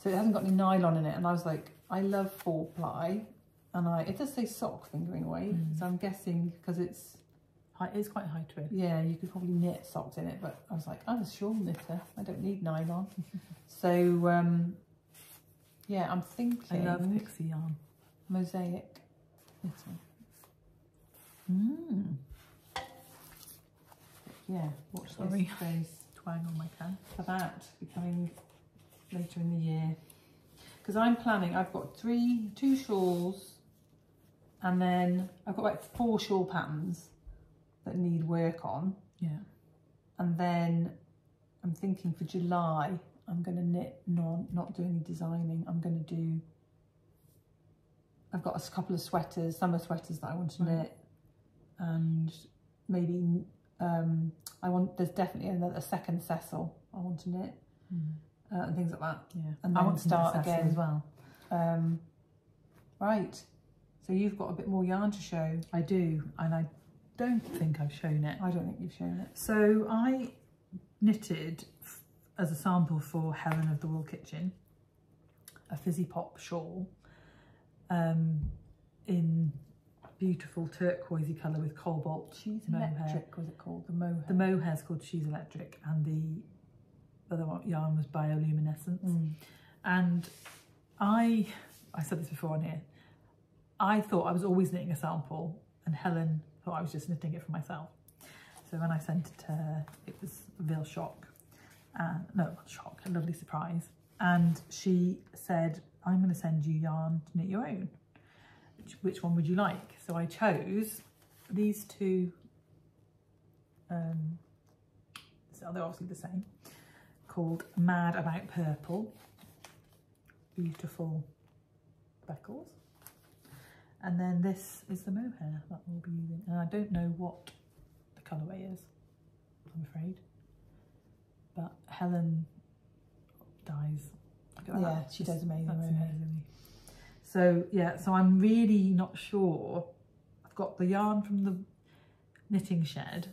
so it hasn't got any nylon in it and I was like I love four ply and I it does say sock fingering weight Mm. so I'm guessing because it's High, it's quite high twist. Yeah, you could probably knit socks in it, but I was like, I'm a shawl knitter. I don't need nylon. (laughs) so, um, yeah, I'm thinking. I love pixie yarn. mosaic knitting. Mm. Yeah, watch Sorry. this (laughs) space Twang on my can. for that becoming later in the year. Because I'm planning, I've got three, two shawls, and then I've got like four shawl patterns that need work on. Yeah. And then I'm thinking for July, I'm going to knit, non, not do any designing. I'm going to do, I've got a couple of sweaters, summer sweaters that I want to Right. knit. And maybe, um, I want, there's definitely another, a second Cecil I want to knit uh, and things like that. Yeah. And I want to start again. as well. Um, right. So you've got a bit more yarn to show. I do, and I don't think I've shown it. I don't think you've shown it. So I knitted as a sample for Helen of the Wool Kitchen a fizzy pop shawl um, in beautiful turquoisey colour with cobalt. She's mohair. electric, was it called? The mohair. The mohair is called She's Electric, and the other one, yarn was bioluminescence. Mm. And I, I said this before on here, I thought I was always knitting a sample, and Helen thought I was just knitting it for myself. So when I sent it to her, it was a real shock. And no, shock, a lovely surprise. And she said, I'm going to send you yarn to knit your own. Which, which one would you like? So I chose these two. Um, so they're obviously the same. Called Mad About Purple. Beautiful speckles. And then this is the mohair that we'll be using. And I don't know what the colourway is, I'm afraid. But Helen dyes. Yeah, she does amazing That's mohair. amazing. So yeah, so I'm really not sure. I've got the yarn from the knitting shed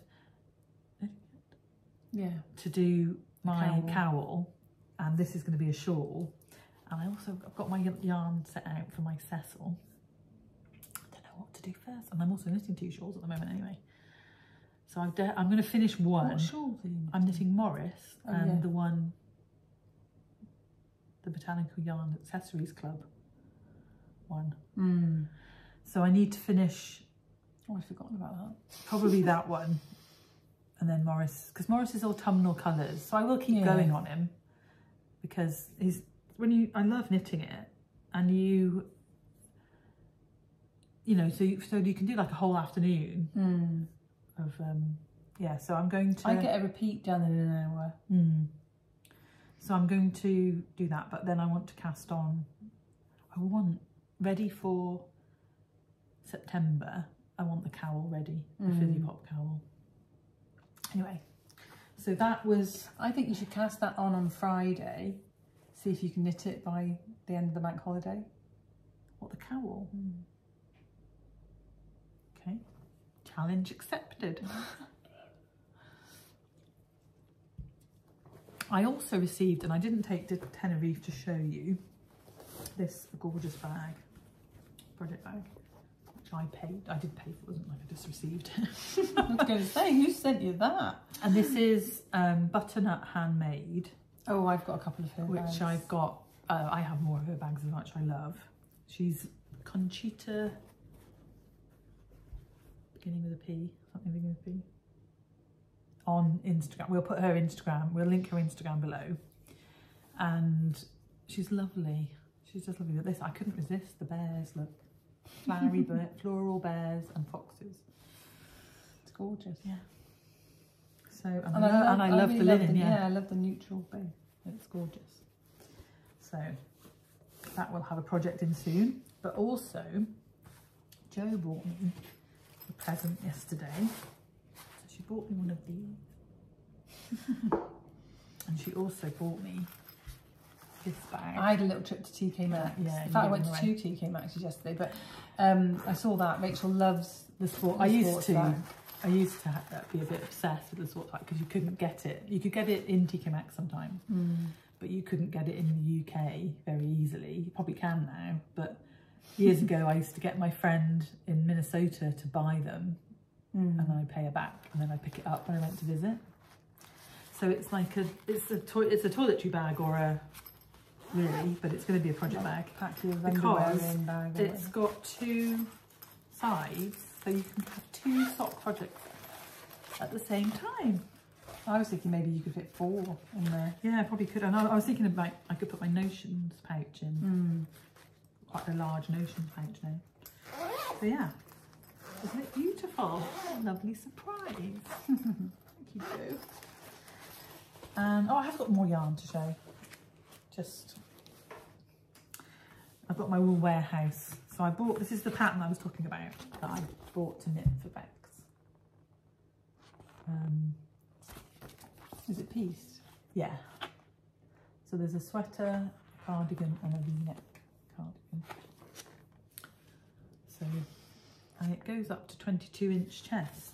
Yeah. to do my cowl. cowl. and this is going to be a shawl. And I also I've got my yarn set out for my Cecil. I don't know what to do first, and I'm also knitting two shawls at the moment anyway. So I've de- I'm going to finish one. What you I'm knitting Maurice Oh, and yeah. the one, the Botanical Yarn Accessories Club one. Mm. So I need to finish Oh, I'd forgotten about that. probably that (laughs) one, and then Maurice because Maurice is autumnal colours. So I will keep Yeah. going on him because he's when you I love knitting it, and you. You know, so you, so you can do like a whole afternoon Mm. of um yeah. So I'm going to I get a repeat done in an hour. Mm. So I'm going to do that, but then I want to cast on. I want ready for September. I want the cowl ready, the fizzy Mm. pop cowl. Anyway, so that was I think you should cast that on on Friday See if you can knit it by the end of the bank holiday. What the cowl? Okay. Challenge accepted. I also received, and I didn't take to Tenerife to show you, this gorgeous bag, project bag, which I paid. I did pay for, it wasn't like I just received. I was going to say, who sent you that? and this is um, butternut handmade, Oh, I've got a couple of her which bags. I've got. Uh, I have more of her bags, which I love. She's Conchita, beginning with a P, something beginning with P. On Instagram, we'll put her Instagram. We'll link her Instagram below, and she's lovely. She's just lovely. But this, I couldn't resist the bears. Look, flowery, (laughs) bear, floral bears and foxes. It's gorgeous. Yeah. So, and, I, love, and I love really the linen. the, yeah. I love the neutral base. It's gorgeous. So that will have a project in soon. But also, Jo bought me present yesterday. So she bought me one of these. (laughs) and she also bought me this bag. I had a little trip to TK Maxx. Yeah, In fact, I went to two TK Maxxes yesterday, but um, I saw that. Rachel loves the sport. the I used to. bag. I used to ha- be a bit obsessed with the sport bag because you couldn't get it. You could get it in TK Maxx sometimes. but you couldn't get it in the UK very easily. You probably can now, but years ago I used to get my friend in Minnesota to buy them Mm. and then I'd pay her back and then I'd pick it up when I went to visit. So it's like a it's a to- it's a toiletry bag or a really, but it's going to be a project bag. Because bag. It's got two sides, so you can have two sock projects at the same time. I was thinking maybe you could fit four in there. Yeah, I probably could. And I, I was thinking of like I could put my notions pouch in. Mm. Quite a large notion pouch now. So yeah, isn't it beautiful? Lovely surprise. (laughs) Thank you, Jo. And oh, I have got more yarn to show. Just, I've got my wool warehouse. So I bought, this is the pattern I was talking about that I bought to knit for Bex. Um, Is it pieced? yeah. So there's a sweater, cardigan and a v-neck So, and it goes up to 22 inch chest.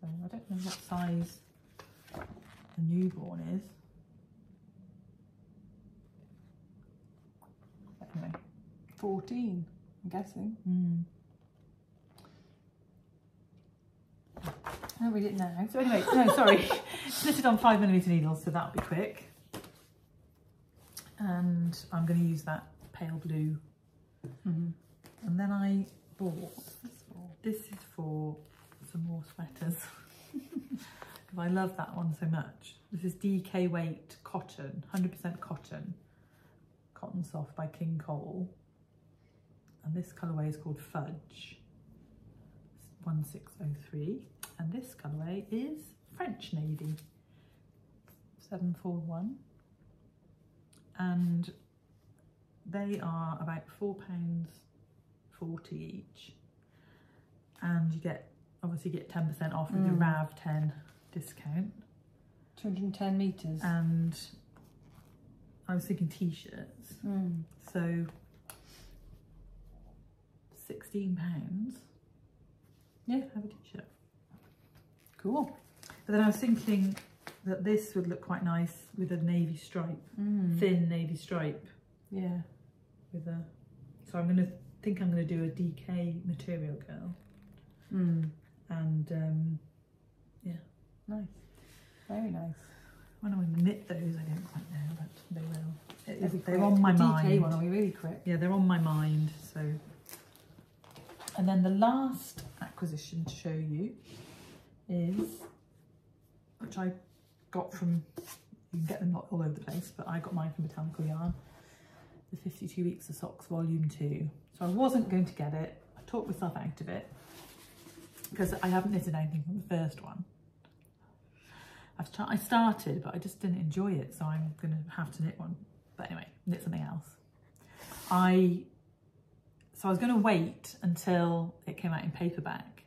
So I don't know what size a newborn is. But Anyway, 14, I'm guessing. mm. I'll read it now. So anyway, no, sorry. (laughs) Knitted on five millimeter needles, so that'll be quick. And I'm going to use that pale blue. Mm-hmm. And then I bought this is for some more sweaters (laughs) because I love that one so much. This is DK weight cotton, 100% cotton, cotton soft by King Cole. And this colourway is called Fudge 1603. And this colourway is French Navy 741. And they are about £4.40 each. And you get, obviously get 10% off with the Mm. RAV10 discount. 210 metres. And I was thinking t-shirts. Mm. So sixteen pounds. Yeah, have a t-shirt. Cool. But then I was thinking that this would look quite nice with a navy stripe, Mm. thin navy stripe Yeah. With a. So I'm gonna think I'm gonna do a DK material girl, Mm. and um, Nice. Very nice. when I'm gonna knit those, I don't quite know, but they will. It They'll is- be they're on my the mind. DK one will be really quick. Yeah, they're on my mind. So, and then the last acquisition to show you is, which I got from. You can get them not all over the place, but I got mine from Botanical Yarn. The 52 Weeks of Socks Volume 2. So I wasn't going to get it. I talked myself out of it because I haven't knitted anything from the first one. I've I started, but I just didn't enjoy it, so I'm going to have to knit one. But anyway, knit something else. I so I was going to wait until it came out in paperback,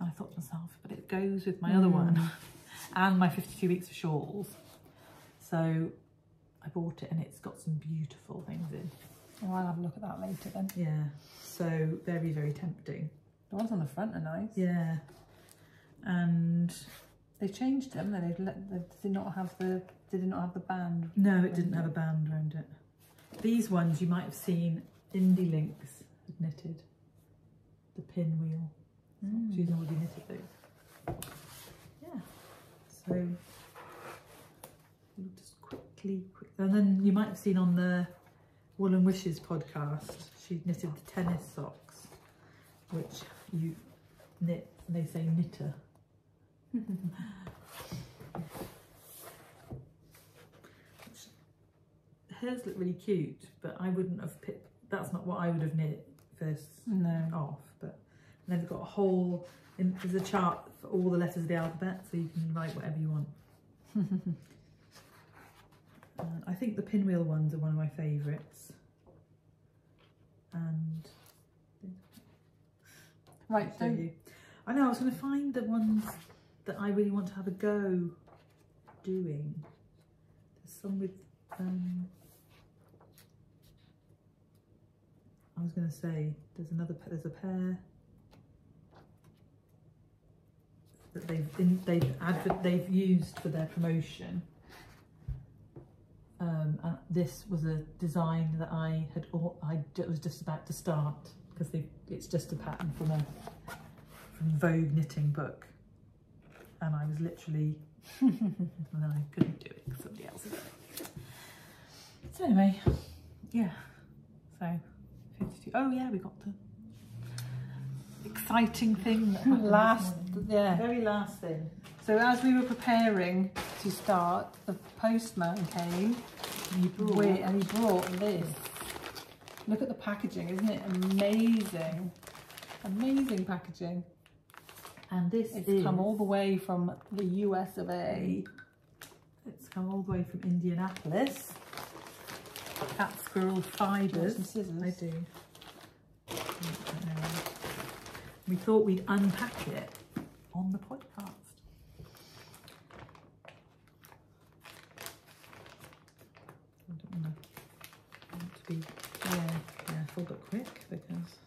and I thought to myself, but it goes with my other Mm. one (laughs) and my 52 weeks of shawls. So I bought it and it's got some beautiful things in. Oh, I'll have a look at that later then. Yeah, so very, very tempting. The ones on the front are nice. Yeah, and They changed them. They they've let, they did not have the did not have the band. no, it didn't have a band around it. These ones you might have seen Indie Links had knitted. The pinwheel. Mm. She's already knitted those. Yeah, so we'll just quickly, quick, and then you might have seen on the Wool and Wishes podcast, she knitted the tennis socks, which you knit, and they say knitter. (laughs) Hers look really cute, but I wouldn't have picked, that's not what I would have knit first No. off, but and they've got a whole, in, there's a chart for all the letters of the alphabet, so you can write whatever you want. (laughs) Uh, I think the pinwheel ones are one of my favourites. And Right. show So you. I know I was going to find the ones that I really want to have a go doing. There's some with. Um, I was going to say there's another. There's a pair that they've in, they've advert, they've used for their promotion. Um, and this was a design that I had I was just about to start because it's just a pattern from a from Vogue knitting book, and I was literally (laughs) and then I couldn't do it because somebody else done it. So anyway, yeah. So fifty-two. Oh yeah, we got the exciting thing (laughs) last yeah. very last thing. So as we were preparing to start, the postman came You brought with, and he brought this. Look at the packaging, isn't it amazing? Amazing packaging. and this It's is come all the way from the US of A. It's come all the way from Indianapolis. Fat Squirrel fibres. scissors? I do. I don't know. We thought we'd unpack it on the podcast. I don't want to, I want to be Yeah. careful but quick because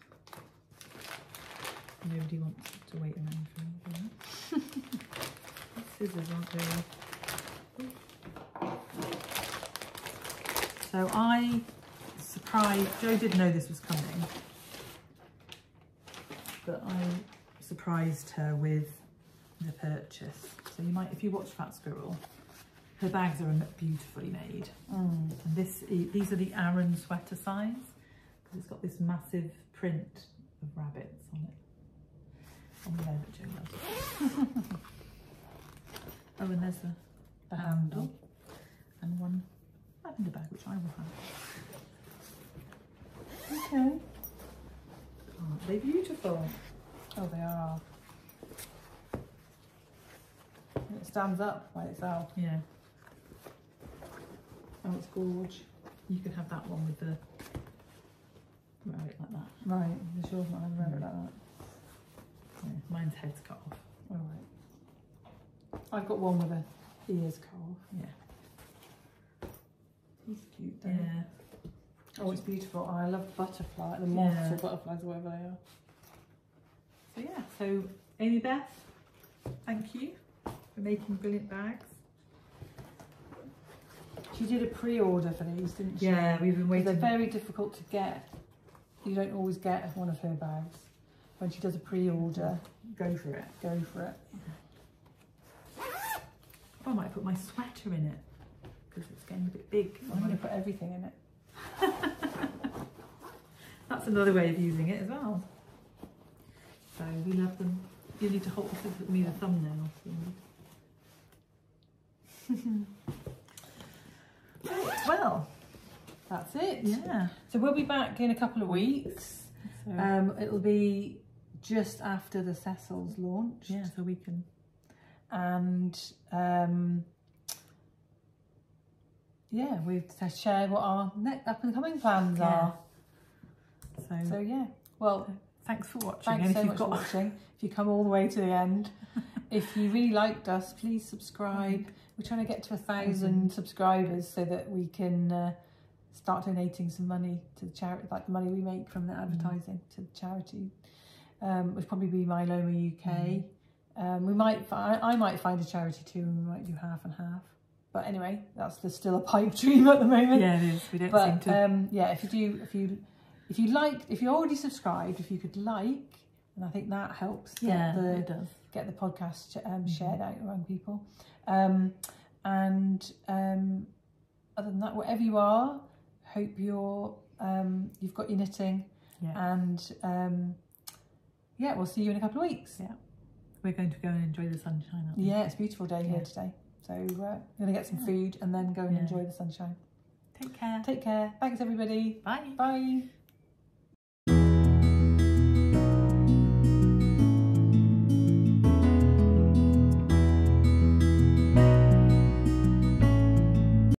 nobody wants to wait around for anything. (laughs) Scissors aren't very. So I surprised, Jo didn't know this was coming, but I surprised her with the purchase. So you might, if you watch Fat Squirrel, her bags are beautifully made. Mm. And this, these are the Aran sweater size because it's got this massive print of rabbits on it. On the velvet loves. (laughs) oh, and there's the, The handle. and one lavender bag, which I will have. Okay. Aren't they beautiful? Oh, they are. It stands up by itself. Yeah, Oh, it's gorge. you could have that one with the rabbit like that. Right, the not having rabbit like that. Yeah, mine's head's cut off. All right. I've got one with a ears cut off. Yeah. He's cute though. Yeah. Oh, it's beautiful. I love butterfly, the moths Yeah. or butterflies, or whatever they are. So yeah, so Amy Beth, thank you for making brilliant bags. She did a pre-order for these, didn't she? Yeah, we've been waiting. They're very difficult to get. You don't always get one of her bags. When she does a pre-order, Go for it. go for it. I might put my sweater in it because it's getting a bit big. I'm going to put everything in it. (laughs) That's another way of using it as well. So we love them. You need to hold this with me the thumbnail. so you need- Right, well, That's it. yeah. So we'll be back in a couple of weeks. So, Um, it'll be just after the Cecil's launch. yeah, so we can. And um, yeah, we've to share what our next up and coming plans Yeah. are. So, So yeah. Well, thanks for watching. thanks and so much for watching. If you come all the way to the end, (laughs) if you really liked us, please subscribe. We're trying to get to a thousand subscribers so that we can uh, start donating some money to the charity, like the money we make from the advertising to the charity, um, which probably be Myeloma UK. Um, we might, fi- I might find a charity too, and we might do half and half. But anyway, that's there's still a pipe dream at the moment. Yeah, it is. We don't seem But to. um, yeah, if you do, if you if you like, if you're already subscribed, if you could like, and I think that helps get yeah, the it does. get the podcast um, shared out around people. Um, and um, other than that, wherever you are, hope you're um, you've got your knitting, Yeah. and um, yeah, we'll see you in a couple of weeks. Yeah, we're going to go and enjoy the sunshine. Yeah, it's a beautiful day here today. So uh, we're going to get some Yeah. food and then go and Yeah. enjoy the sunshine. Take care. Take care. Thanks, everybody. Bye. Bye.